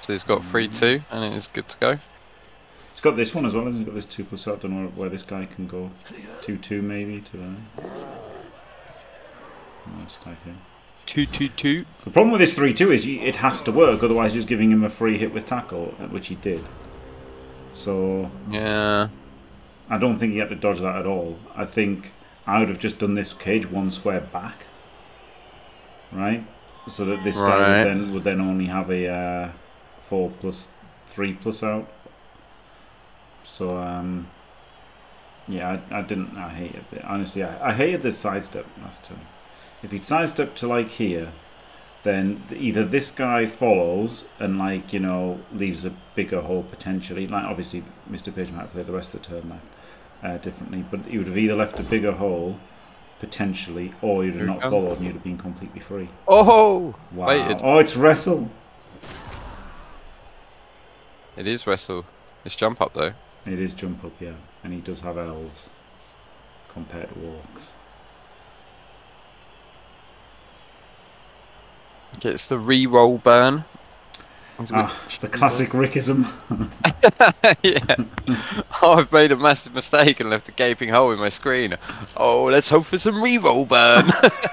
So he's got Mm. 3 2 and it is good to go. He's got this one as well, hasn't it? It's got this two plus. I don't know where this guy can go. Two two maybe to. Nice type in. Two two two. The problem with this 3-2 is it has to work, otherwise you're just giving him a free hit with tackle, uh, which he did. So Yeah. I don't think he had to dodge that at all. I think I would have just done this cage one square back, right? So that this guy would then would then only have a uh, four plus three plus out. So um, yeah, I, I didn't. I hated it. Honestly, I, I hated this sidestep last turn. If he'd sidestepped to like here, then either this guy follows and like you know leaves a bigger hole potentially. Like obviously, Mr. Page might have played the rest of the turn left uh, differently, but he would have either left a bigger hole potentially, or you'd have not comes. followed and you'd have been completely free. Oh! Wow! Oh, it's wrestle. It is wrestle. It's jump up though. It is jump up, yeah, and he does have elves compared to walks. Gets the re-roll burn. It's Ah, the classic Rickism. yeah. Oh, I've made a massive mistake and left a gaping hole in my screen. Oh, let's hope for some re-roll burn.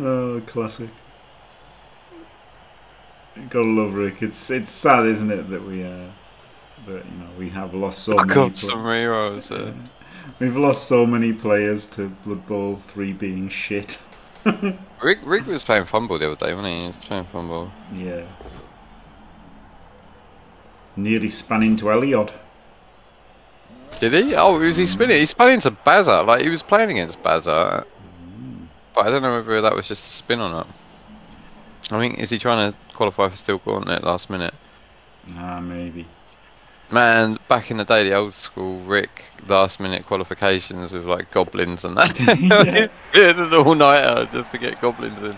oh, classic. Gotta love Rick. It's it's sad, isn't it, that we uh, that you know we have lost so I many. got pla- some re-rolls. Uh, We've lost so many players to Blood Bowl three being shit. Rick, Rick was playing FUMBBL the other day, wasn't he? He was playing FUMBBL. Yeah. Nearly span into Eliod. Did he? Oh, was he spinning? He spun into Baza. Like he was playing against Baza, but I don't know whether that was just a spin or not. I mean, is he trying to qualify for Steel Gauntlet last minute? Ah, maybe. Man, back in the day, the old school Rick last minute qualifications with like goblins and that. Yeah. yeah, an all nighter just to get goblins in.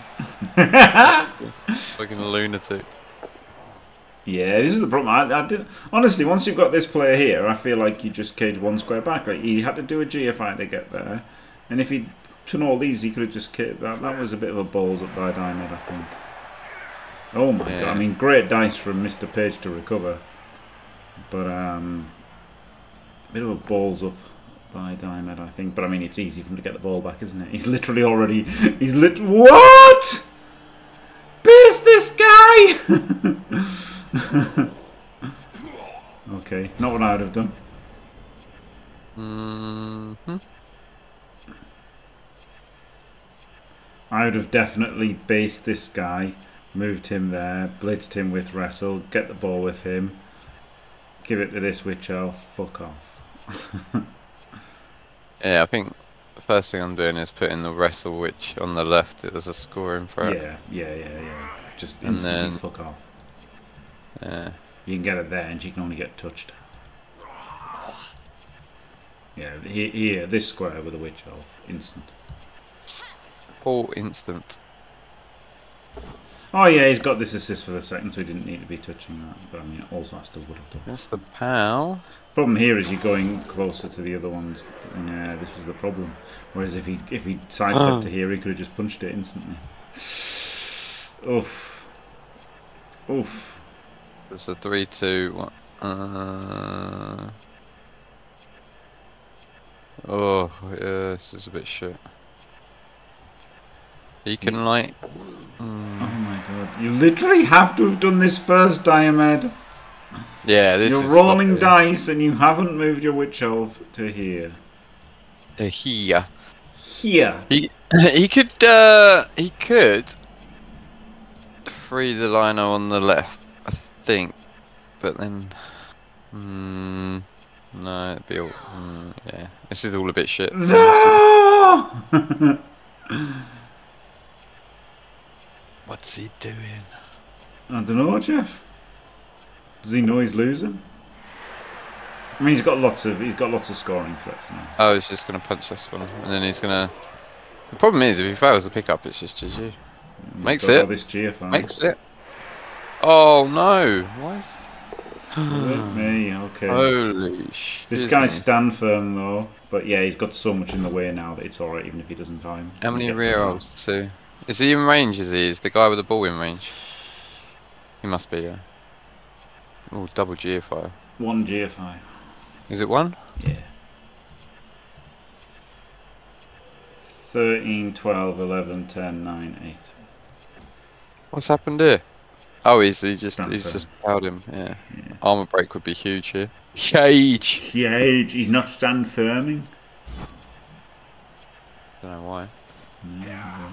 Fucking lunatic. Yeah, this is the problem. I, I did honestly. Once you've got this player here, I feel like you just cage one square back. Like he had to do a GFI to get there, and if he'd done all these, he could have just kicked that. That was a bit of a balls up by Diamond, I think. Oh my Yeah. god! I mean, great dice from Mr. Page to recover, but um, a bit of a balls up by Diamond, I think. But I mean, it's easy for him to get the ball back, isn't it? He's literally already. He's lit. What? Pierce this guy! okay, not what I would have done. hmm I would have definitely based this guy, moved him there, blitzed him with wrestle, get the ball with him, give it to this witch elf, fuck off. Yeah, I think the first thing I'm doing is putting the wrestle witch on the left as a scoring threat. Yeah, yeah, yeah, yeah. Just And instantly then- fuck off. Yeah. You can get it there and she can only get touched. Yeah, here, here this square with a witch elf, instant. All instant. Oh yeah, he's got this assist for the second, so he didn't need to be touching that. But I mean, also I still would have done. That's the pal. Problem here is you're going closer to the other ones. Yeah, this was the problem. Whereas if he if he sidestepped Oh. to here, he could have just punched it instantly. Oof. Oof. It's a three, two, one. Uh... Oh, yeah, this is a bit shit. You can like. Oh Mm, my god. You literally have to have done this first, Diomed. yeah, this You're is rolling not dice and you haven't moved your witch elf to here. Uh, here. Here. He he could uh he could free the lino on the left, I think, but then. Mm, no, it'd be all. Mm, yeah, this is all a bit shit. No! What's he doing? I don't know, Jeff. Does he know he's losing? I mean, he's got lots of he's got lots of scoring threats now. Oh, he's just gonna punch this one, and then he's gonna. The problem is, if he fails the pickup, it's just GG. Makes it. This GFI. Makes it. Oh no! Why is... Me. Okay. Holy sh! this guy's stand firm though, but yeah, he's got so much in the way now that it's alright, even if he doesn't time. How many He rear it. rolls? Two. Is he in range? Is he? Is the guy with the ball in range? He must be. Yeah. Oh, double GFI. One GFI. Is it one? Yeah. 13, 12, 11, 10, 9, 8. What's happened here? Oh, he's he just Stand he's just him. Yeah. Yeah. Armor break would be huge here. Huge. Yeah, he's not stand firming. Don't know why. Yeah.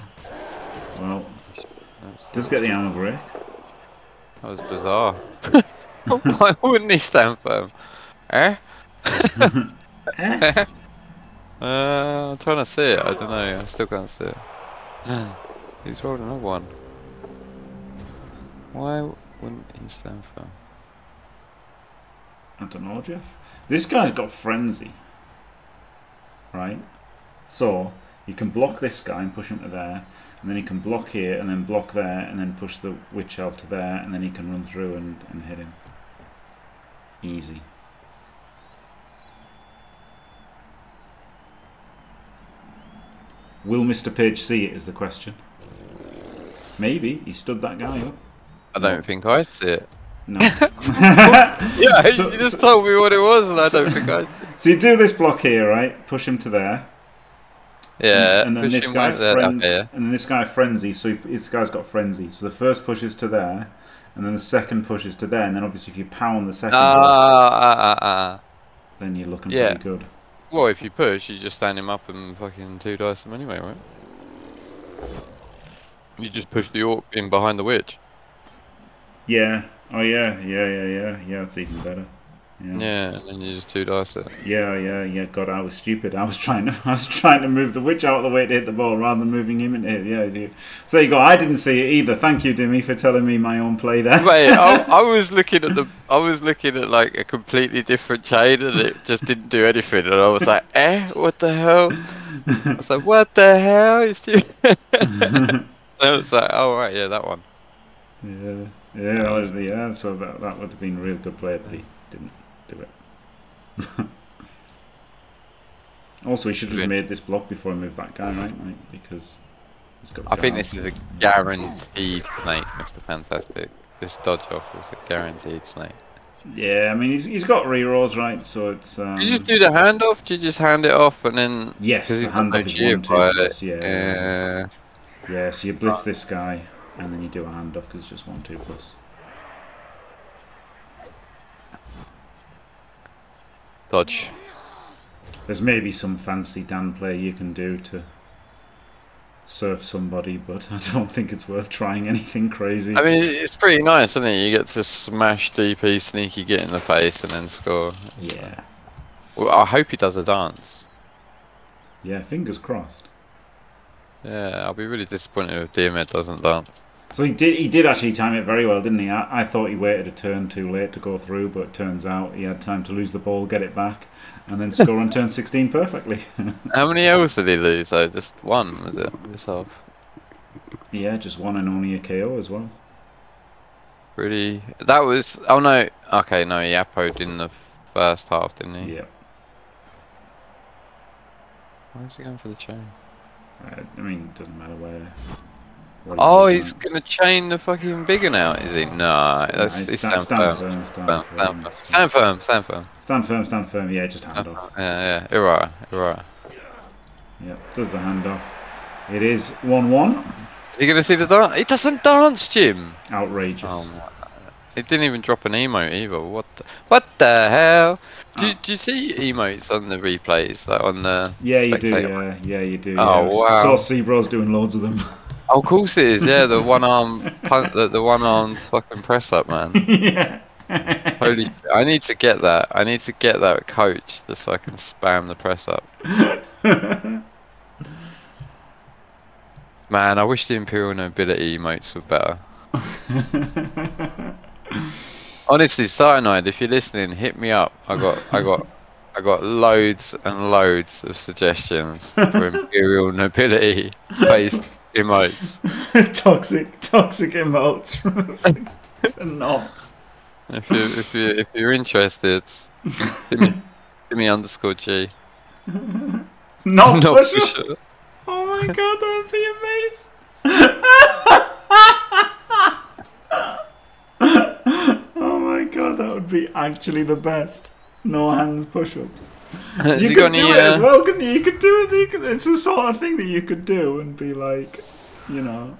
Well, does get the armor break. That was bizarre. why wouldn't he stand firm? Eh? Eh? Uh, I'm trying to see it. I don't know. I still can't see it. He's rolled another one. Why wouldn't he stand firm? I don't know, Jeff. This guy's got frenzy. Right? So, you can block this guy and push him to there, and then he can block here, and then block there, and then push the witch elf to there, and then he can run through and, and hit him. Easy. Will Mr. Page see it is the question. Maybe. He stood that guy up. I don't think I see it. No. Yeah, So- you just so- told me what it was, and I don't think I. so you do this block here, right? Push him to there. Yeah, and then this guy right there, up fren- here. and then this guy frenzy. So he, this guy's got frenzy. So the first push is to there, and then the second push is to there. And then obviously if you pound the second, block, ah, ah, ah. then you're looking yeah. pretty good. Well, if you push, you just stand him up and fucking two dice him anyway, right? You just push the orc in behind the witch. Yeah. Oh yeah. Yeah. Yeah. Yeah. Yeah. It's even better. Yeah. Yeah, and then you just two dice it. Yeah. Yeah. Yeah. God, I was stupid. I was trying to. I was trying to move the witch out of the way to hit the ball rather than moving him into it. Yeah. you- So you go. I didn't see it either. Thank you, Dimmy, for telling me my own play there. Mate, I, I was looking at the, I was looking at like a completely different chain, and it just didn't do anything, and I was like, eh, what the hell? I was like, what the hell is and I was like, oh right, yeah, that one. Yeah, yeah, yeah. So that that would have been a real good play, but he didn't do it. also, he should have made this block before he moved that guy, right? Like, because he's got. I think this is a guaranteed snake, Mr. Fantastic. This dodge off is a guaranteed snake. Yeah, I mean he's he's got rerolls, right? So it's. Um, you just do the handoff? Do you just hand it off and then? Yes, the handoff is one, two, plus, yeah. Yeah. Yeah, so you blitz this guy, and then you do a handoff because it's just one, two plus. Dodge. There's maybe some fancy Dan play you can do to surf somebody, but I don't think it's worth trying anything crazy. I mean, it's pretty nice, isn't it? You get to smash DP, sneaky, get in the face, and then score. It's- yeah, Well, I hope he does a dance. yeah. Fingers crossed. Yeah, I'll be really disappointed if Diomed doesn't dance. So he did. He did actually time it very well, didn't he? I, I thought he waited a turn too late to go through, but it turns out he had time to lose the ball, get it back, and then score on turn 16 perfectly. How many L's did he lose? though? just one, was it? This half. yeah, just one and only a KO as well. Pretty. That was. Oh no. Okay, no, he appoed in the first half, didn't he? Yeah. Why is he going for the chain? Uh, I mean, it doesn't matter where. Oh, he's gonna chain the fucking bigger now, is he? No, that's he's he's sta- stand, stand firm. firm, stand firm, stand, firm. stand firm, stand firm. Stand firm, stand firm. Yeah, just hand off. Yeah, yeah, right, right. Yeah, does the hand off. It is 1 1. Is he gonna see the dance? He doesn't dance, Jim. Outrageous. Oh. He didn't even drop an emote either. What? The, what the hell? Do, Oh. do you see emotes on the replays, like on the? yeah, you do. Yeah, yeah, you do. Oh, yeah. wow. Saw Seabros doing loads of them. Oh, of course it is. Yeah, the one arm, punt, the, the one arm fucking press up, man. yeah. Holy! I need to get that. I need to get that coach just so I can spam the press up. Man, I wish the Imperial Nobility emotes were better. Honestly, Cyanide, if you're listening, hit me up. I got, I got, I got loads and loads of suggestions for Imperial Nobility based emotes. toxic, toxic emotes. Knobs. If you, if you, if you're interested, give me, give me underscore G. Not No, push for up. sure. Oh my god, that would be amazing. oh my god, that would be actually the best. No hands push-ups. Has you could do it as uh, well, couldn't you? You could do it. Could, it's the sort of thing that you could do and be like, you know,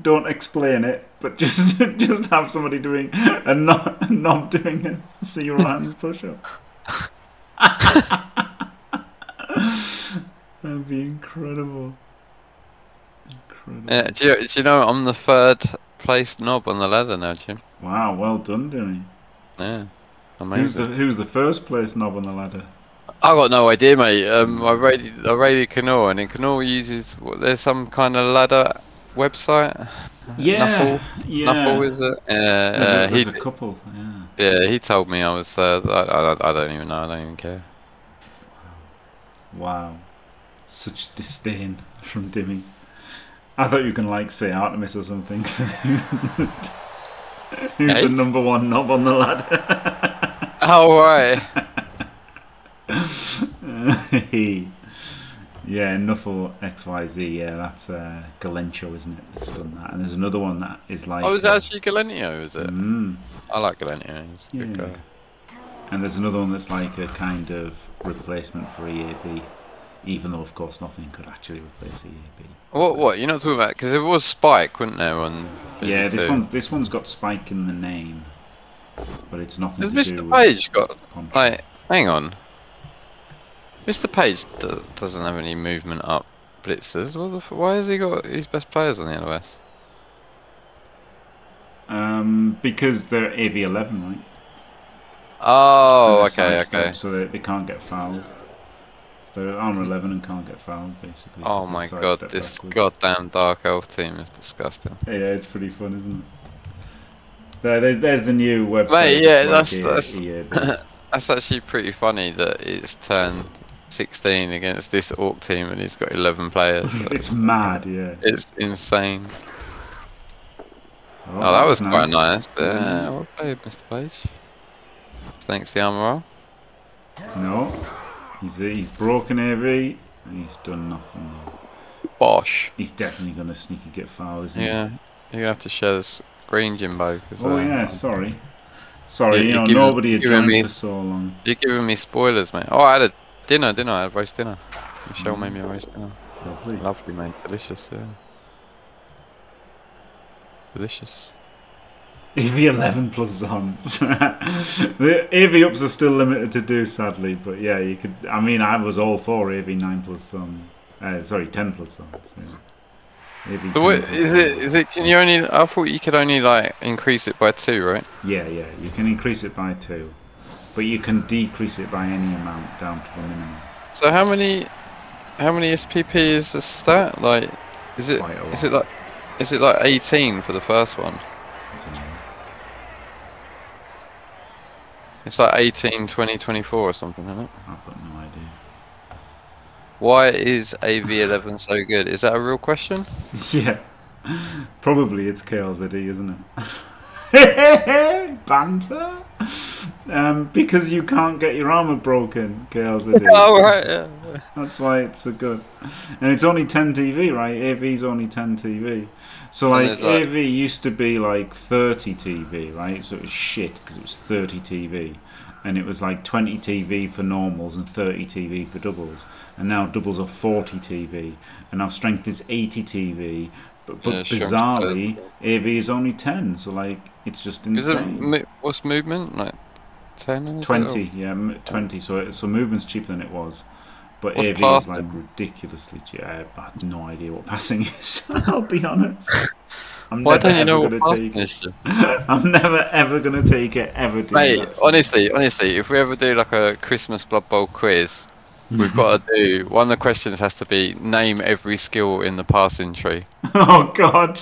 don't explain it, but just just have somebody doing a knob, a knob doing a zero hands push-up. That'd be incredible. Incredible. Yeah, do, you, do you know I'm the third placed knob on the ladder now, Jim? Wow, well done, Jimmy. Yeah, Who's the who's the first place knob on the ladder? I got no idea, mate. Um, I rated I rated Canal, and then Canal uses what, there's some kind of ladder website. Nuffle, yeah. Nuffle is it? There's, Uh, a, uh, he a couple. Yeah. yeah he told me I was third. I, I, I don't even know. I don't even care. Wow. Such disdain from Dimmy. I thought you were going to like say Artemis or something. Who's Hey? the number one knob on the ladder? Oh right. yeah, Nuffle XYZ. Yeah, that's uh, Galencho, isn't it? That's done that. And there's another one that is like. Oh, was that uh, actually Galentio? Is it? mm, I like Galentio. Yeah. And there's another one that's like a kind of replacement for EAB, even though, of course, nothing could actually replace EAB. What? What? You're not talking about? Because it was Spike, wasn't there? On Yeah, this one this one's got Spike in the name, but it's nothing Has to do Mr. with Page got like? Hang on. Mr. Page do- doesn't have any movement up blitzers. What the f- why has he got his best players on the LOS? Um, because they're AV11, right? Oh, okay, okay. sidestepped, So they, they can't get fouled. So they're armor 11 and can't get fouled, basically. Oh my god, this backwards. goddamn Dark Elf team is disgusting. Yeah, it's pretty fun, isn't it? There, there, there's the new website. Mate, yeah, It's that's- like that's- EAB. That's actually pretty funny that it's turned 16 against this Orc team and he's got 11 players. it's mad, yeah. It's insane. Oh, oh that was quite nice. Yeah, well played, Mr. Page. Thanks, the armourer. No, he's he's broken AV and he's done nothing. Bosh. He's definitely gonna sneaky git fouled, isn't he? Yeah, you have to share the Jimbo. 'cause, Oh yeah, sorry. Sorry, You- you, know give- nobody had giving joined me- for so long. You're giving me spoilers, mate. Oh, I had a dinner, didn't I? I had roast dinner. Michelle made me a roast dinner. Lovely. Lovely, mate. Delicious, yeah. Delicious. AV11 plus Zons. the AV ups are still limited to do, sadly, but yeah, you could. I mean, I was all for AV9 plus Zons. Uh, sorry, 10 plus Zons. Yeah. AV10 But what, is it? It? Can you only? I thought you could only like increase it by two, right? Yeah, yeah, you can increase it by two, but you can decrease it by any amount down to the minimum. So how many? How many SPP is the stat? Like, is it? Is it like? Is it like 18 for the first one? I don't know. It's like 18, 20, 24 or something, isn't it? I've got no idea. Why is AV11 so good? Is that a real question? Yeah, probably it's KLZD, isn't it? Banter? Um, because you can't get your armor broken, KLZD. oh right, yeah. That's why it's so good. And it's only 10 TV, right? AV's only 10 TV. So, like, like- AV used to be like 30 TV, right? So it was shit because it was 30 TV. And it was like 20 TV for normals and 30 TV for doubles. And now doubles are 40 TV. And our strength is 80 TV. But, but Yeah, bizarrely, AV is only 10. So, like, it's just Is it what's movement like? 10? is it, 20, yeah, 20. So, so movement's cheaper than it was. But What's AV is like ridiculously cheap. I have no idea what passing is. I'll be honest. I'm Why never don't you know ever what gonna take passing it. is? I'm never ever gonna take it ever. Dude. Mate, That's- honestly, honestly, if we ever do like a Christmas Blood Bowl quiz, we've got to do one of the questions has to be name every skill in the passing tree. Oh God.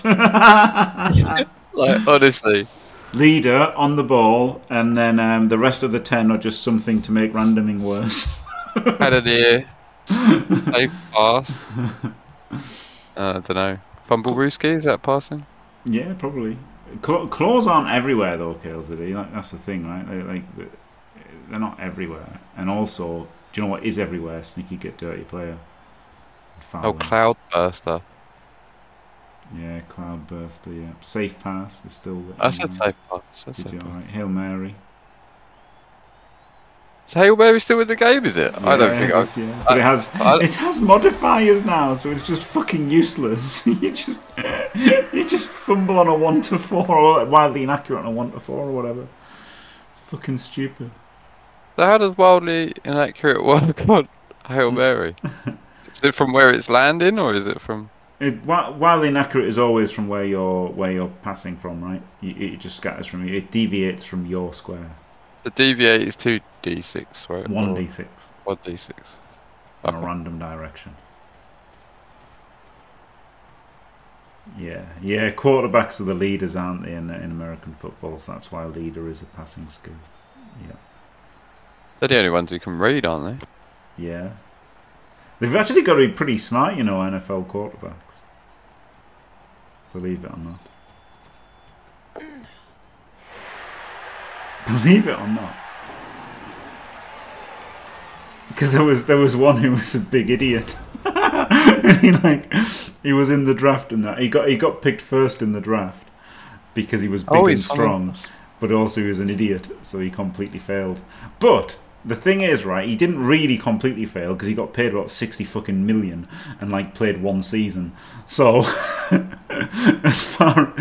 Like honestly, Leader on the ball, and then um, the rest of the ten are just something to make randoming worse. Cannoneer, safe pass. Uh, I don't know. Fumblerooskie, is that passing? Yeah, probably. Cla- claws aren't everywhere though, KLZD. Like that's the thing, right? They, like they're not everywhere. And also, do you know what is everywhere? Sneaky git dirty player. Oh. Cloud Burster. Yeah, Cloudburster, yeah. Safe pass is still I said safe pass. Said you pass. alright? Hail Mary. So Hail Mary still in the game, is it? I don't think it I. is, yeah. But it has I- it has modifiers now, so it's just fucking useless. you just you just fumble on a one to four or wildly inaccurate on a one to four or whatever. It's fucking stupid. So how does wildly inaccurate work on Hail Mary? is it from where it's landing, or is it from? It, wildly inaccurate is always from where you're where you're passing from, right? You, it just scatters from you. It deviates from your square. The deviate is two d six, right? 1d6. One d six. in a random direction. Yeah, yeah. Quarterbacks are the leaders, aren't they, in, in American football? So that's why a leader is a passing skill. Yeah, They're the only ones who can read, aren't they? yeah. They've actually got to be pretty smart, you know, NFL quarterbacks. Believe it or not. Believe it or not. Because there was there was one who was a big idiot. and he like he was in the draft and that he got he got picked first in the draft because he was big oh, and strong but also he was an idiot, so he completely failed. But the thing is, right, he didn't really completely fail because he got paid about sixty fucking million and like played one season. So as far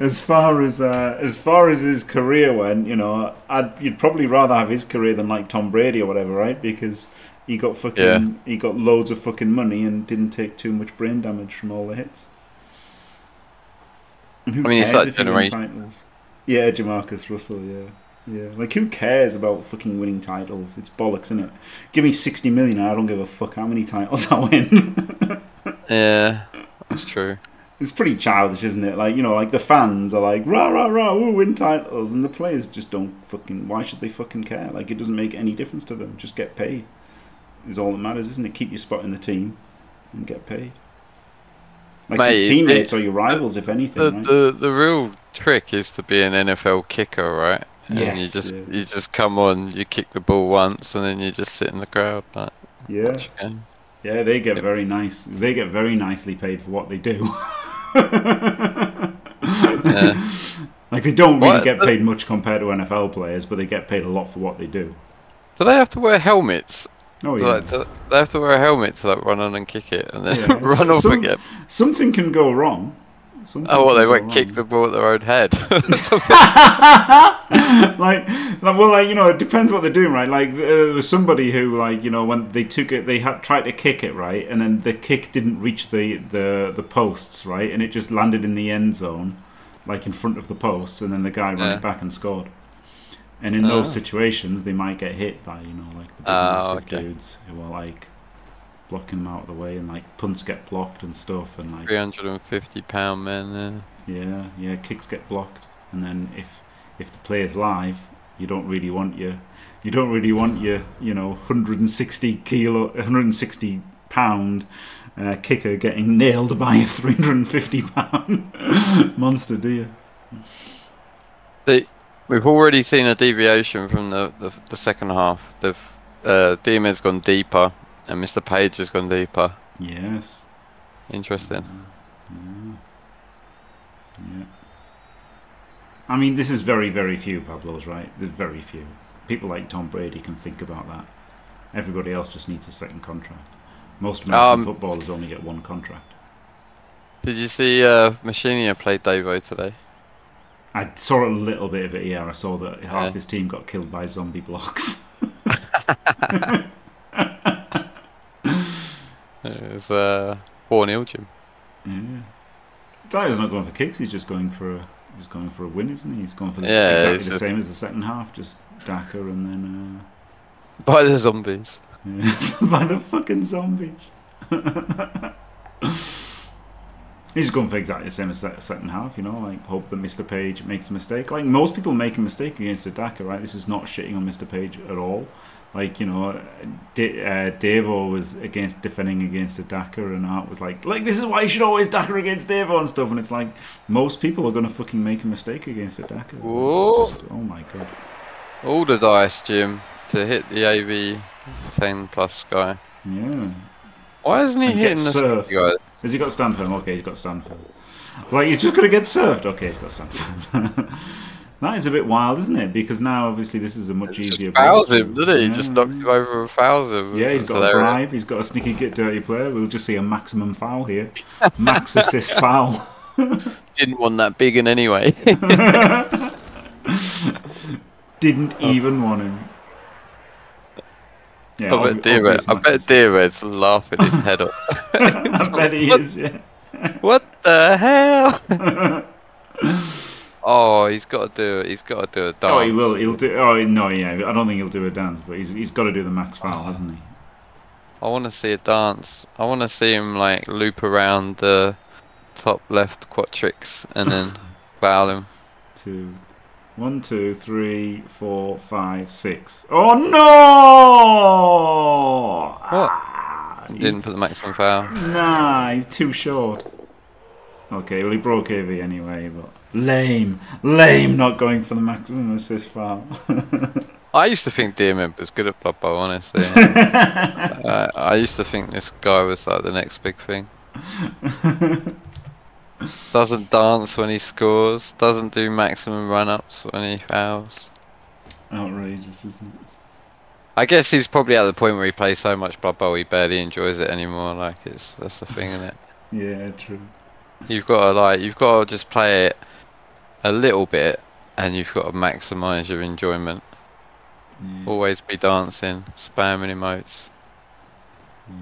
as far as uh, as far as his career went, you know, I'd you'd probably rather have his career than like Tom Brady or whatever, right? Because he got fucking Yeah. he got loads of fucking money and didn't take too much brain damage from all the hits. Who I mean, it's cares that generation. titles? Yeah, Jamarcus Russell. Yeah, yeah. Like, who cares about fucking winning titles? It's bollocks, isn't it? Give me sixty million, I don't give a fuck how many titles I win. Yeah, that's true. It's pretty childish, isn't it? Like, you know, like the fans are like rah rah rah, ooh, win titles, and the players just don't fucking. Why should they fucking care? Like, it doesn't make any difference to them. Just get paid. Is all that matters, isn't it? Keep your spot in the team and get paid. Like Mate, your it- teammates or your rivals, if anything. The, right? the the real trick is to be an NFL kicker, right? And you just yeah. you just come on, you kick the ball once, and then you just sit in the crowd like yeah. watch a game. Yeah, they get very nice. They get very nicely paid for what they do. Like they don't really What? get paid much compared to NFL players, but they get paid a lot for what they do. Do they have to wear helmets? Oh Do, yeah. Like, do they have to wear a helmet to like run on and kick it, and then Yeah, run so- off some- again? Something can go wrong. Something Oh, well, they go won't kick the ball at their own head. like, like, well, like you know, it depends what they're doing, right? Like, uh, there was somebody who, like, you know, when they took it, they had tried to kick it, right, and then the kick didn't reach the the the posts, right, and it just landed in the end zone, like in front of the posts, and then the guy ran it back and scored. And in those Oh. situations, they might get hit by, you know, like the big Oh, massive okay. dudes who are like blocking them out of the way, and like punts get blocked and stuff, and like 350 pound men. uh, yeah, yeah, kicks get blocked, and then if if the player's live, you don't really want your you don't really want your you know 160 kilo, 160 pound uh, kicker getting nailed by a 350 pound monster, do you? They, we've already seen a deviation from the, the, the second half. The uh, Diomed's gone deeper, and Mr. Page has gone deeper. Yes. Interesting. Yeah. Yeah. I mean, this is very, very few Pablos, right? There's very few. People like Tom Brady can think about that. Everybody else just needs a second contract. Most American Um, footballers only get one contract. Did you see uh, Machinia play Davo today? I saw a little bit of it. Yeah, I saw that half Yeah. his team got killed by zombie blocks. It was uh, 4 0 Jim. yeah. Dyer's not going for kicks. He's just going for a, he's going for a win, isn't he? He's going for the, Yeah, exactly the same as the second half, just Daka and then. Uh, By the zombies. Yeah. by the fucking zombies. He's going for exactly the same as the second half, you know, like hope that Mr. Page makes a mistake. Like most people make a mistake against Adaka, right? This is not shitting on Mr. Page at all. Like you know, D- uh, Davo was against defending against Adaka, and Art was like, like this is why you should always Daka against Davo and stuff. And it's like most people are gonna fucking make a mistake against Adaka. Like, just- oh my god. All the dice, Jim, to hit the AV 10 plus guy. Yeah. Why isn't he And hitting the guys? Has he got stand firm? Okay, he's got stand firm. Like he's just gonna get served. Okay, he's got stand firm. That is a bit wild, isn't it? Because now obviously this is a much easier. Fouls him, didn't he? He Just Yeah. knocked him over and fouls him. Yeah, he's got a hilarious. bribe. He's got a sneaky git dirty player. We'll just see a maximum foul here. Max assist foul. Didn't want that big in anyway. Didn't oh. even want him. Yeah, I bet Dearhead, I bet laughing his head off. I bet he is. Yeah. What the hell? Oh, he's got to do. He's got to do a dance. Oh, he will. He'll do. Oh no, yeah. I don't think he'll do a dance, but he's he's got to do the max foul, Oh. hasn't he? I want to see a dance. I want to see him like loop around the top left quadrix and then foul him. Two, one, two, three, four, five, six. Oh no! What? Ah, Didn't put the maximum foul. Nah, he's too short. Okay, well he broke AV anyway, but lame, lame, not going for the maximum assist foul. I used to think Dearman was good at Blood Bowl, honestly. uh, I used to think this guy was like the next big thing. Doesn't dance when he scores. Doesn't do maximum run-ups when he fouls. Outrageous, isn't it? I guess he's probably at the point where he plays so much Blood Bowl he barely enjoys it anymore. Like it's that's the thing, isn't it? Yeah, true. You've got to like you've got to just play it a little bit, and you've got to maximise your enjoyment. Always be dancing, spamming emotes. yeah.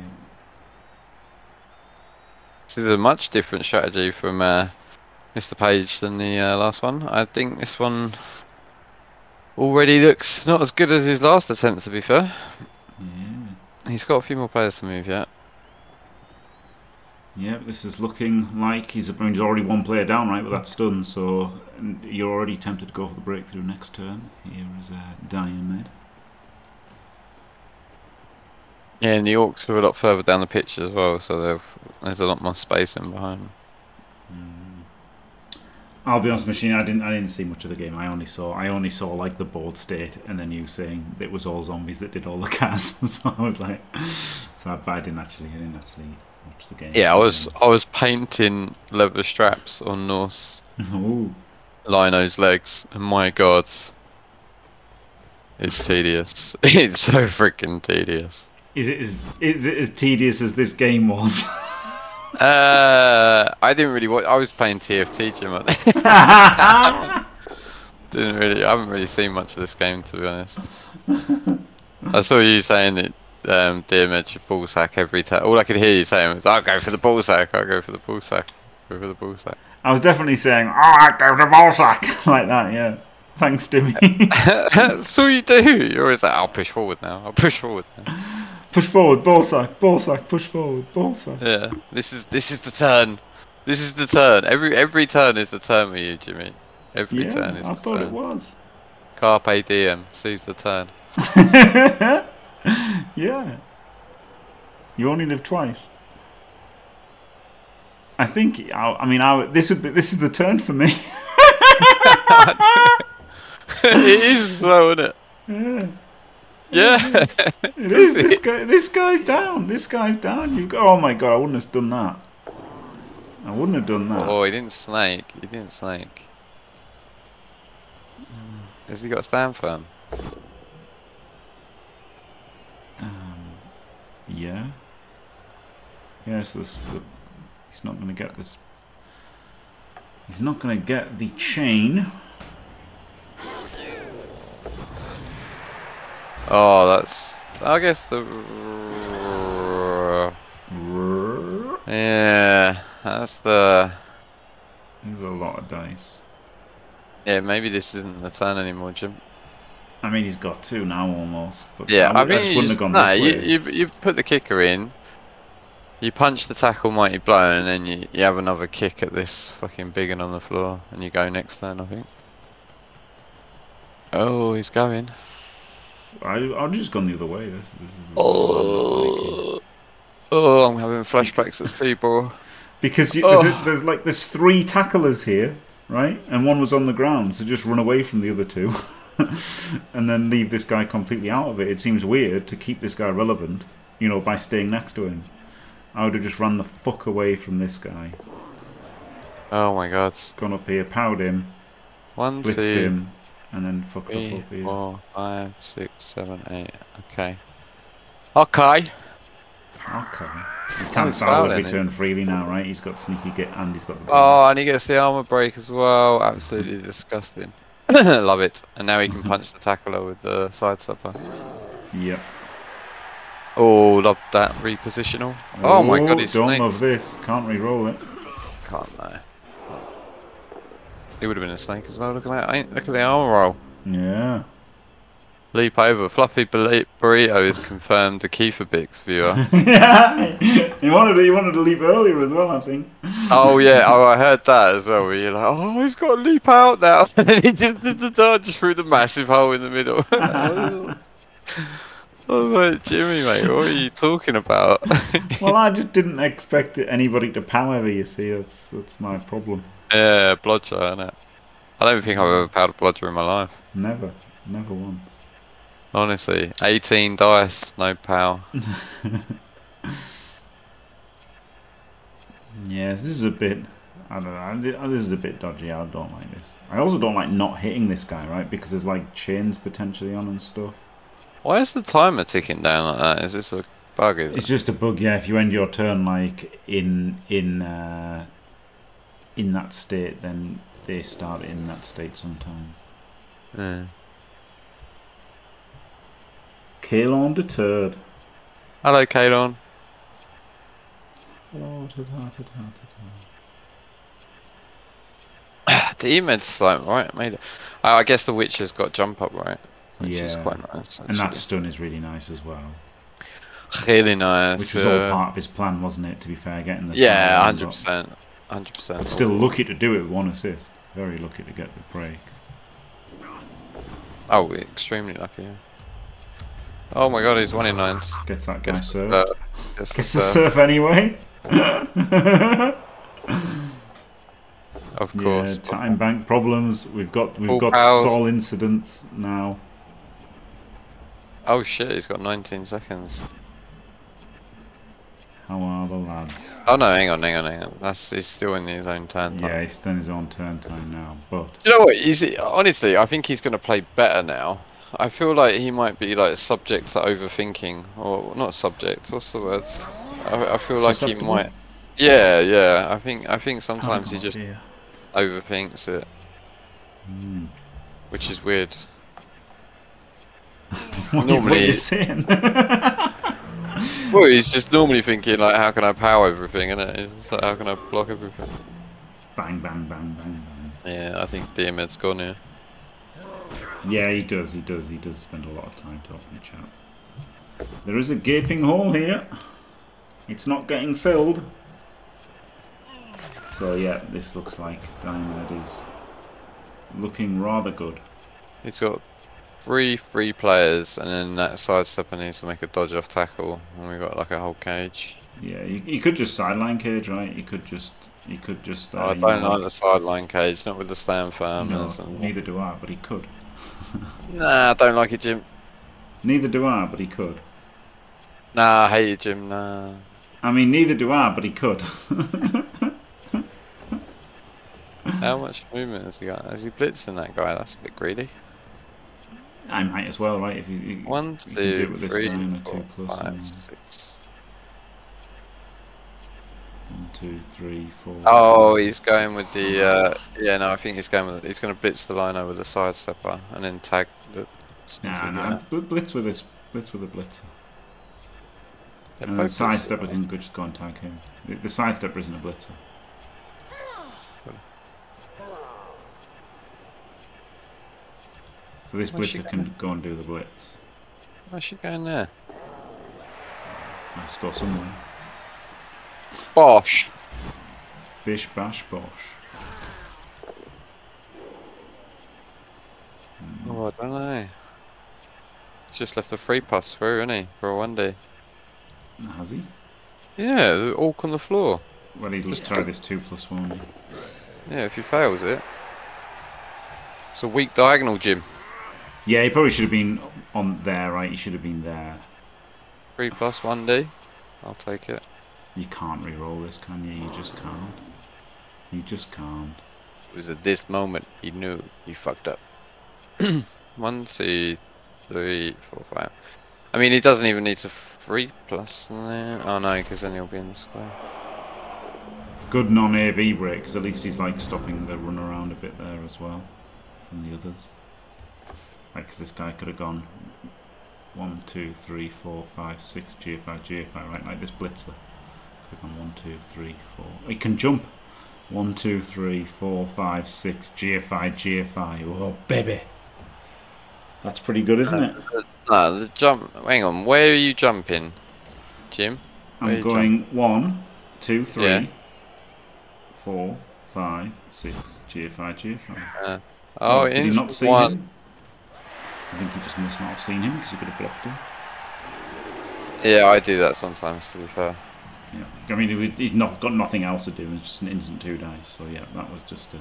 So there's a much different strategy from uh, Mr. Page than the uh, last one. I think this one already looks not as good as his last attempt. To be fair, he's got a few more players to move yet. Yep, this is looking like he's, I mean, he's already one player down, right? But that's done, so you're already tempted to go for the breakthrough next turn. Here is uh, Diomed. Yeah, and the Orcs are a lot further down the pitch as well, so there's a lot more space in behind. them. Mm. I'll be honest, machine. I didn't. I didn't see much of the game. I only saw. I only saw like the board state, and then you saying it was all zombies that did all the casts. so I was like, so I, I didn't actually. I didn't actually watch the game. Yeah, I was I was painting leather straps on Norse Ooh. Lino's legs, and my god, it's tedious. it's so freaking tedious. Is it as is it as tedious as this game was? Uh, I didn't really watch. I was playing TFT, Jim. didn't really. I haven't really seen much of this game, to be honest. I saw you saying that um, should ball sack every time. All I could hear you saying was, "I'll go for the ball sack. I'll go for the ball sack. Go for the ball sack." I was definitely saying, "Oh, I go to ball sack like that." Yeah. Thanks, Timmy. That's all you do. You're always like, "I'll push forward now. I'll push forward now." push forward, ball sack, ball sack, push forward, ball sack. Yeah, this is this is the turn. This is the turn. Every every turn is the turn with you, Jimmy. Every turn Yeah, is I the thought it was. Carpe diem Seize the turn. yeah. You only live twice. I think. I, I mean, I, would- this would be. This is the turn for me. it is slow, isn't it? yeah. Yeah. It is. This guy. This guy's down. This guy's down. You. go- Oh my god! I wouldn't have done that. I wouldn't have done that. oh, he didn't snake. He didn't snake. Has he got a stand firm? Um, yeah. Yes, this. The, he's not going to get this. He's not going to get the chain. Oh, that's. I guess the. Yeah, that's the. There's a lot of dice. Yeah, maybe this isn't the turn anymore, Jim. I mean, he's got two now almost. But Yeah, I, I, mean, just wouldn't have gone no, this you, way. you you put the kicker in, you punch the tackle mighty blow, and then you, you have another kick at this fucking big one on the floor, and you go next turn, I think. Oh, he's going. I, I've just gone the other way. This, this is Oh, oh, I'm having flashbacks at Seabor. because you, Oh. there's, there's like there's three tacklers here, right? And one was on the ground, so just run away from the other two, and then leave this guy completely out of it. It seems weird to keep this guy relevant, you know, by staying next to him. I would have just run the fuck away from this guy. Oh my god. Gone up here, powered him, One, blitzed two, him, and then fucked off up here. four, five, six, seven, eight. Okay. Okay. Okay. He can't foul every turn freely now, right? He's got sneaky git and he's got the Oh, and he gets the armor break as well. Absolutely disgusting. Love it. And now he can punch the tackler with the side stepper. Yep. Oh, love that repositional. Oh, my god, oh, he's Don't snakes. love this. Can't re-roll it. Can't know. He would have been a snake as well. Look at that. Look at the armor roll. Yeah. Leap over. Fluffy burrito is confirmed the Kiefer Bix viewer. yeah. He wanted to, he wanted to leave earlier as well, I think. oh yeah, oh I heard that as well. Where you're like, oh he's got to leap out now, and then he just did the dodge through the massive hole in the middle. I was like, Jimmy, mate, what are you talking about? Well, I just didn't expect anybody to power me, you see. That's that's my problem. yeah, blodger, innit? I don't think I've ever powered a blodger in my life. Never. Never once. Honestly, 18 dice, no power. Yes, this is a bit. I don't know. This is a bit dodgy. I don't like this. I also don't like not hitting this guy, right? Because there's like chains potentially on and stuff. Why is the timer ticking down like that? Is this a bug? It's it? just a bug, yeah. If you end your turn like in in uh, in that state, then they start in that state sometimes. Yeah. Kalon deterred. Hello, Kalon. Oh. Diomed's like right, made it. I guess the witch has got jump up right, which is Yeah. quite nice. And that stun is really nice as well. really nice. Which was all uh, part of his plan, wasn't it? To be fair, getting the Yeah, hundred percent, hundred percent. But still lucky to do it with one assist. Very lucky to get the break. Oh, extremely lucky. Yeah. Oh my god, he's one in nines. Gets that guy Gets the served. Uh, serve. Gets the Gets the uh, serve. surf anyway. Of course. yeah, time bank problems. We've got we've got pals. Sol incidents now. Oh shit, he's got 19 seconds. How are the lads? Oh no, hang on, hang on, hang on. That's he's still in his own turn time. Yeah, he's done his own turn time now, but You know what? He's honestly, I think he's going to play better now. I feel like he might be like subject to overthinking, or not subject. What's the words? I, I feel like he might. Yeah, yeah. I think I think sometimes he Oh, just dear. overthinks it, Hmm. which is weird. What, Normally- what are you saying? Well, he's just normally thinking like, how can I power everything, and it's like, how can I block everything? bang, bang, bang, bang, bang. Yeah, I think Diomed's gone here. Yeah, he does. He does. He does spend a lot of time talking to chat. There is a gaping hole here. It's not getting filled. So yeah, this looks like Dynamite is looking rather good. He's got three free players, and then that sidestepper needs to make a dodge off tackle, and we've got like a whole cage. Yeah, you, you could just sideline cage, right? You could just, you could just. Uh, Oh, I don't like the sideline cage, not with the stand No, farmers. and... neither do I, but he could. Nah, I don't like it, Jim. Neither do I, but he could. Nah, I hate you, Jim. Nah. I mean, neither do I, but he could. How much movement has he got? Has he blitzing that guy? That's a bit greedy. I might as well, right? If you, you One, you can do it two, with this three, guy and a two plus. five, and- six. One, two, three, four. Oh, he's going with the. Uh, yeah, no, I think he's going with. He's going to blitz the liner with the sidestepper and then tag the. Nah, nah. bl- Blitz with this. Blitz with a blitzer. They're And then sidestepper can go- just go and tag him. The, the sidestepper isn't a blitzer. So this Where's blitzer can go and do the blitz. Where's she going there? Let's go somewhere. Bosh. Bish bash bosh. Hmm. Oh, I don't know. He's just left a free pass through, isn't he? For a one day. Has he? Yeah, the orc on the floor. Well, he'll just try this two plus one. Yeah, if he fails it. It's a weak diagonal, Jim. Yeah, he probably should have been on there, right? He should have been there. Three plus one D. I'll take it. You can't re-roll this, can you? You just can't. You just can't. It was at this moment he knew he fucked up. One, two, three, four, five. I mean, he doesn't even need to three plus. there. Oh no, because then he'll be in the square. Good non-AV break, 'cause at least he's like stopping the run around a bit there as well from the others. Like 'cause this guy could have gone one, two, three, four, five, six, GFI, GFI, right? Like this blitzer. Have gone one, two, three, four. He can jump. One, two, three, four, five, six, GFI, GFI. Oh, baby. That's pretty good, isn't it? No, the jump. Hang on, where are you jumping, Jim? where I'm you going one, two, three, Yeah. four, five, six, GFI, GFI. Uh, oh, did he not see one. him? I think he just must not have seen him because he could have blocked him. Yeah, I do that sometimes. To be fair. Yeah, I mean was- he's not got nothing else to do. It's just an instant two dice. So yeah, that was just a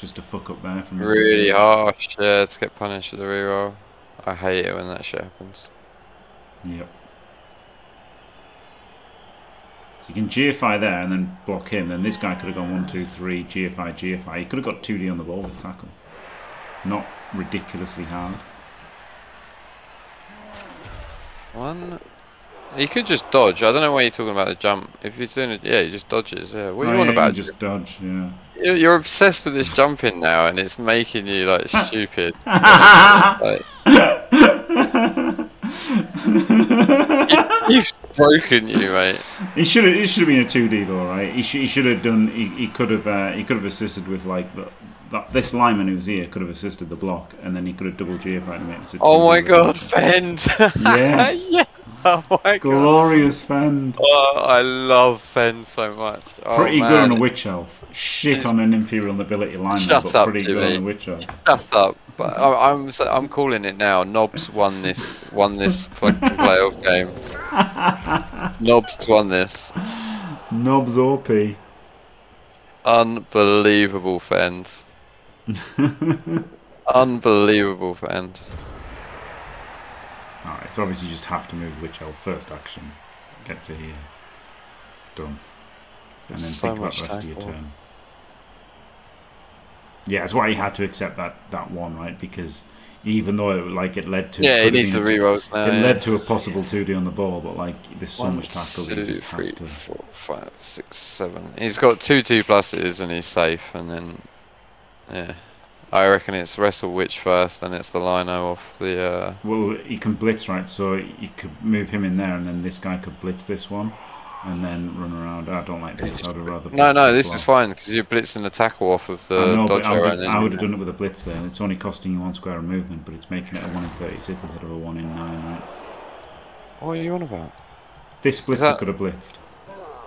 just a fuck up there from his Really harsh, yeah, to get punished with the reroll. I hate it when that shit happens. Yep. You can GFI there and then block him. Then this guy could have gone one, two, three, GFI, GFI. He could have got two D on the ball with tackle. Not ridiculously hard. One. You could just dodge. I don't know why you're talking about the jump. If you're doing it, yeah, he just dodges. Yeah. What do Oh, you want yeah, about? can just dodge? Yeah. You're, you're obsessed with this jumping now, and it's making you like stupid. like, he's broken you, mate. He should have. It should have been a two D though, right? He, sh- he should have done. He, he could have. Uh, he could have assisted with like the, that, this lineman who's here could have assisted the block, and then he could have double GFI to make this. a Oh my god, it. fend! Yes. yeah. Oh my god. Glorious fend. Oh, I love fend so much. Oh, Pretty good on a witch elf. Shit on an imperial nobility line, Shut but up, pretty good Jimmy. on a witch elf. Shut up. But I, I'm I'm calling it now. Knobs won this won this fucking playoff game. Knobs won this. Knobs OP. Unbelievable fend. Unbelievable fend. Alright, so obviously you just have to move witch elf first action. Get to here. Done. And then So think about the rest of your turn. Yeah, that's why he had to accept that, that one, right? Because even though it, like it led to Yeah, he needs the rerolls now. it yeah. led to a possible 2D on the ball, but like there's so One, much tackle that you two, just three, have to. four, five, six, seven. He's got two two pluses and he's safe, and then yeah, I reckon it's wrestle witch first, then it's the lino off the. Uh, Well, he can blitz, right? So you could move him in there, and then this guy could blitz this one, and then run around. I don't like this. I'd rather. no, blitz no, this block. is fine because you're blitzing the tackle off of the I know, but I dodger, would, I would have done it with a blitz there. It's only costing you one square of movement, but it's making it a one in thirty-six instead of a one in nine, right? What are you on about? This blitzer that- could have blitzed.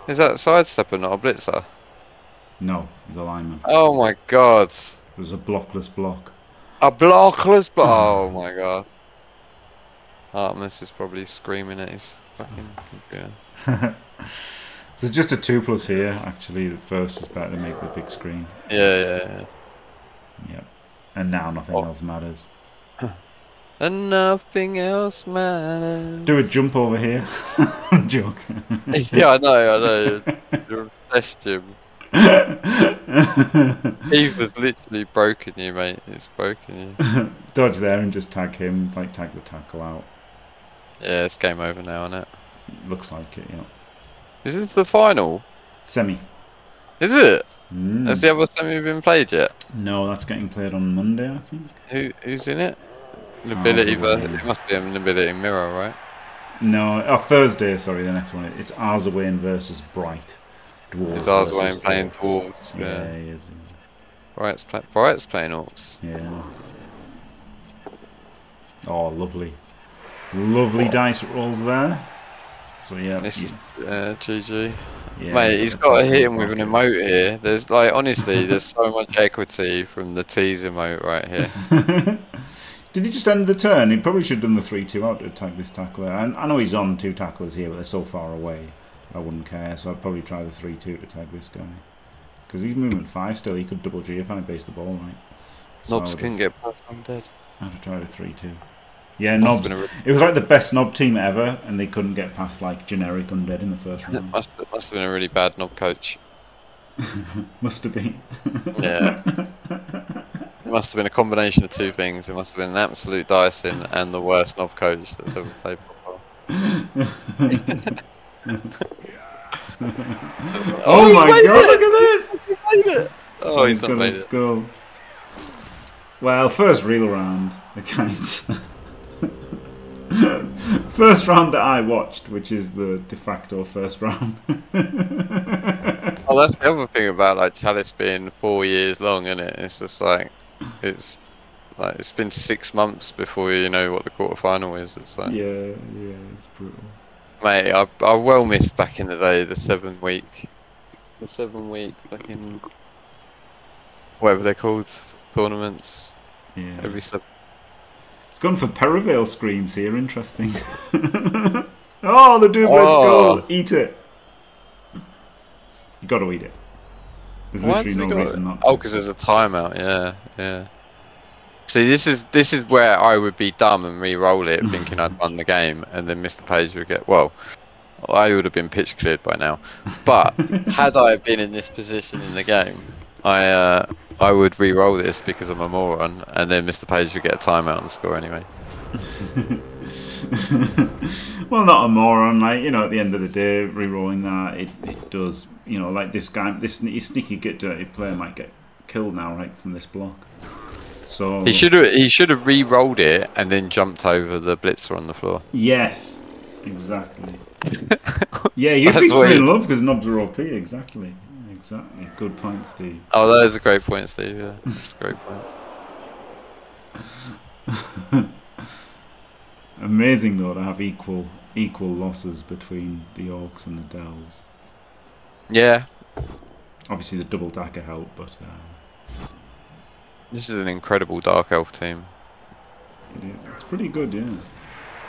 Is that a sidestepper, not a blitzer? No, he's a lineman. Oh my god, It was a blockless block. a blockless block! oh my god. Artemis is probably screaming at his fucking computer. So just a two plus here. Actually, the first is better to make the big screen. Yeah, yeah, yeah. Yep. And now nothing Oh. else matters. And nothing else matters. Do a jump over here. I'm joking. yeah, I know, I know. You're obsessed, Jim. Eve has literally broken you, mate. It's broken you. Dodge there and just tag him, like tag the tackle out. Yeah, it's game over now, isn't it? Looks like it, yeah. Is this the final? Semi. Is it? Mm. Has the other semi been played yet? No, that's getting played on Monday, I think. Who Who's in it? Nobility It must be a nobility mirror, right? No, oh, Thursday, sorry, the next one. It's Arzawain versus Bright. Dwarves It's ours way playing Orcs. dwarves. Yeah, Yeah. he is. Bright's, play, playing orcs. Yeah. Oh, lovely. Lovely dice rolls there. So, yeah. This is uh, GG. yeah, Mate, he's got to hit him with an emote here. There's like honestly, there's so much equity from the tease emote right here. Did he just end the turn? He probably should have done the 3 2 out to attack this tackler. I, I know he's on two tacklers here, but they're so far away. I wouldn't care, so I'd probably try the 3 2 to tag this guy. Because he's movement 5 still, he could double G if I base the ball right. So I Knobs can have- get past undead. I'd have tried a 3 2. Yeah, Must Nobs. have been a re- It was like the best Nob team ever, and they couldn't get past like generic undead in the first It round. must, it must have been a really bad knob coach. Must have been. Yeah. It must have been a combination of two things. It must have been an absolute Dyson and the worst knob coach that's ever played football. Oh, oh he's my god! it! Look at this. He made it! Oh, he's, got not a made it. skull. Well, first real round accounts. first round that I watched, which is the de facto first round. Oh, that's the other thing about like Chalice being four years long, isn't it? It's just like it's like it's been six months before you know what the quarterfinal is. It's like, yeah, yeah, it's brutal. Mate, I I well missed back in the day the seven week, the seven week fucking whatever they're called tournaments Yeah. every seven. It's gone for Perivale screens here. Interesting. oh, the double Oh. skull. Eat it. You got to eat it. There's Why literally no got- reason not to. Oh, because there's a timeout. Yeah, yeah. See, this is this is where I would be dumb and re-roll it, thinking I'd won the game, and then Mr. Page would get well. I would have been pitch cleared by now. But had I been in this position in the game, I uh, I would re-roll this because I'm a moron, and then Mr. Page would get a timeout and score anyway. well, not a moron. Like you know, at the end of the day, re-rolling that it, it does. You know, like this guy, this sneaky git dirty player might get killed now, right, from this block. So He should have he should have re-rolled it and then jumped over the blitzer on the floor. Yes, exactly. Yeah, you'd be in love because knobs are OP. Exactly. Exactly. Good point, Steve. Oh, that is a great point, Steve. Yeah, that's a great point. Amazing though to have equal equal losses between the Orcs and the Dells. Yeah, Obviously, the double dacker help, but uh, this is an incredible Dark Elf team. it, it's pretty good. Yeah.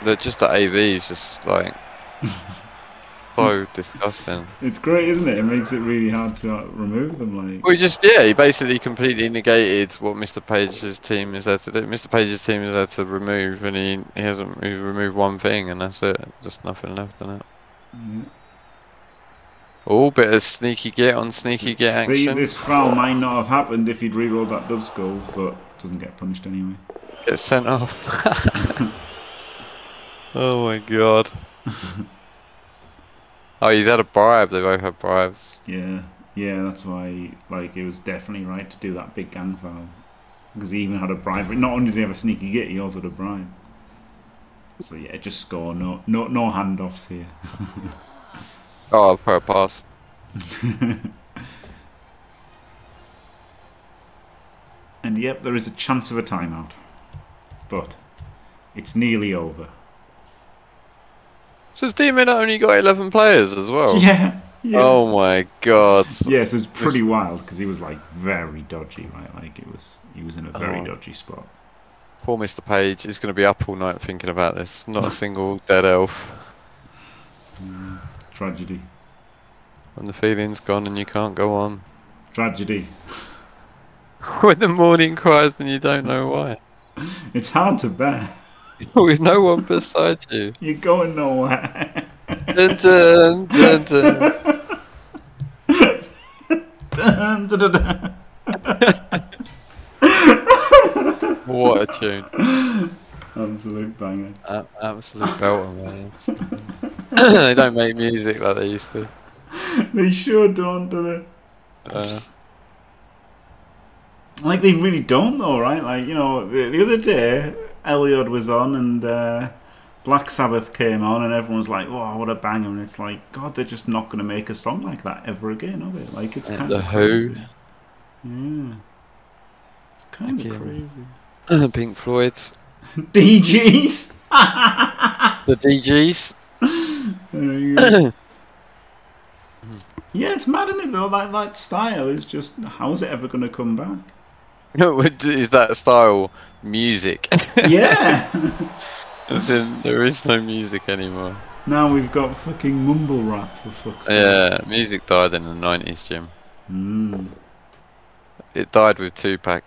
The, just the AV is just like so disgusting. It's great, isn't it? It makes it really hard to uh, remove them. Like, Well, he just yeah, he basically completely negated what Mr. Page's team is there to do. Mr. Page's team is there to remove, and he he hasn't he removed one thing, and that's it. Just nothing left in it. yeah. Oh, bit of sneaky git on sneaky git action. See, this foul might not have happened if he'd re-rolled that dub skulls, but doesn't get punished anyway. Get sent off. oh my god. oh, he's had a bribe. They both had bribes. Yeah, yeah, that's why. Like, it was definitely right to do that big gang foul because he even had a bribe. Not only did he have a sneaky git, he also had a bribe. So yeah, just score. No, no, no handoffs here. Oh, throw pass. And yep, there is a chance of a timeout, but it's nearly over. So his team had only got 11 players as well. Yeah, yeah. Oh my god. Yeah, so it's pretty wild because he was like very dodgy, right? Like it was, he was in a very Oh. dodgy spot. Poor Mr. Page is going to be up all night thinking about this. Not a single dead elf. Mm. Tragedy, When the feeling's gone and you can't go on. tragedy. when the morning cries and you don't know why. It's hard to bear. With no one beside you. You're going nowhere. Dun, dun, dun, dun. Dun, dun, dun, dun. What a tune. Absolute banger. A- absolute belter, man. they don't make music like they used to. They sure don't, do they? Uh, Like they really don't, though, right? Like you know, the, the other day, Eliod was on and uh, Black Sabbath came on, and everyone's like, "Oh, what a banger!" And it's like, God, they're just not going to make a song like that ever again, are they? Like it's kind The of Who. crazy. Yeah, it's kind of Again. crazy. Pink Floyd's. Bee Gees. The Bee Gees. There you go. yeah, it's mad, isn't it? Though, like that style is just how is it ever going to come back? No, is that style music? Yeah. As in, there is no music anymore. now we've got fucking mumble rap for fuck's sake. Yeah, music died in the 90s, Jim. Mm, It died with Tupac.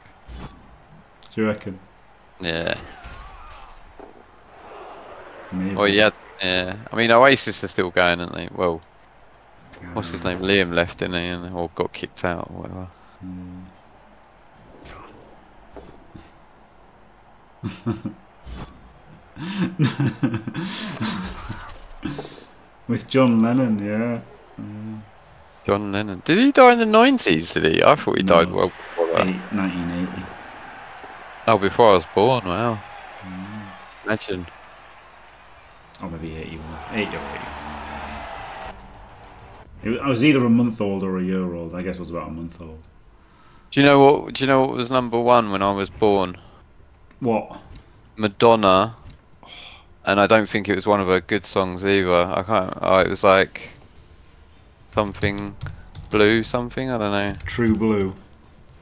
do you reckon? Yeah. Maybe. Well, yeah, yeah. I mean, Oasis are still going, aren't they? Well, what's his name? Liam left, didn't he? And, or got kicked out or whatever. Hmm. With John Lennon, yeah. John Lennon. Did he die in the 90s, did he? I thought he died well before that. Eight, 1980. Oh, before I was born, wow. Hmm. Imagine. Or maybe 81. 80 or 81. It was- I was either a month old or a year old. I guess I was about a month old. Do you know what? Do you know what was number one when I was born? What? Madonna, and I don't think it was one of her good songs either. I can't. Oh, it was like something blue, something. I don't know. True Blue.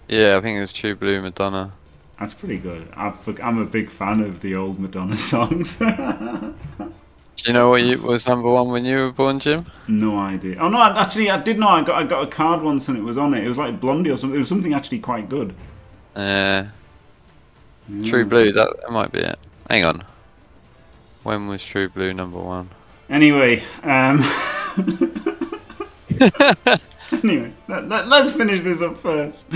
Yeah, I think it was True Blue Madonna. That's pretty good. I've, I'm a big fan of the old Madonna songs. Do you know what you, was number one when you were born, Jim? no idea. Oh no, I- actually, I did know. I got I got a card once and it was on it. It was like Blondie or something. It was something actually quite good. Uh, True Blue. That, that might be it. Hang on. When was True Blue number one? Anyway, um, anyway, let, let, us finish this up first.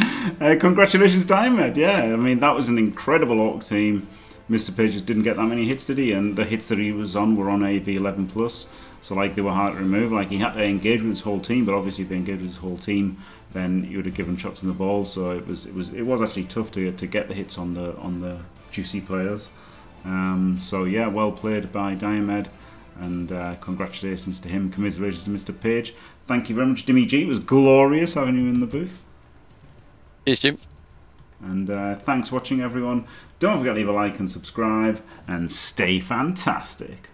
Uh, congratulations, Diomed. Yeah, I mean that was an incredible Orc team. Mr. Page just didn't get that many hits, did he? And the hits that he was on were on AV11 plus, so like they were hard to remove. Like he had to engage with his whole team, but obviously if they engaged with his whole team, then you would have given shots in the ball. So it was it was it was actually tough to to get the hits on the on the juicy players. Um, so yeah, well played by Diomed, and uh, congratulations to him. Commiserations to Mr. Page. Thank you very much, Dimmy Gee. It was glorious having you in the booth. Cheers, Jim. And uh, thanks for watching, everyone. Don't forget to leave a like and subscribe, and stay fantastic.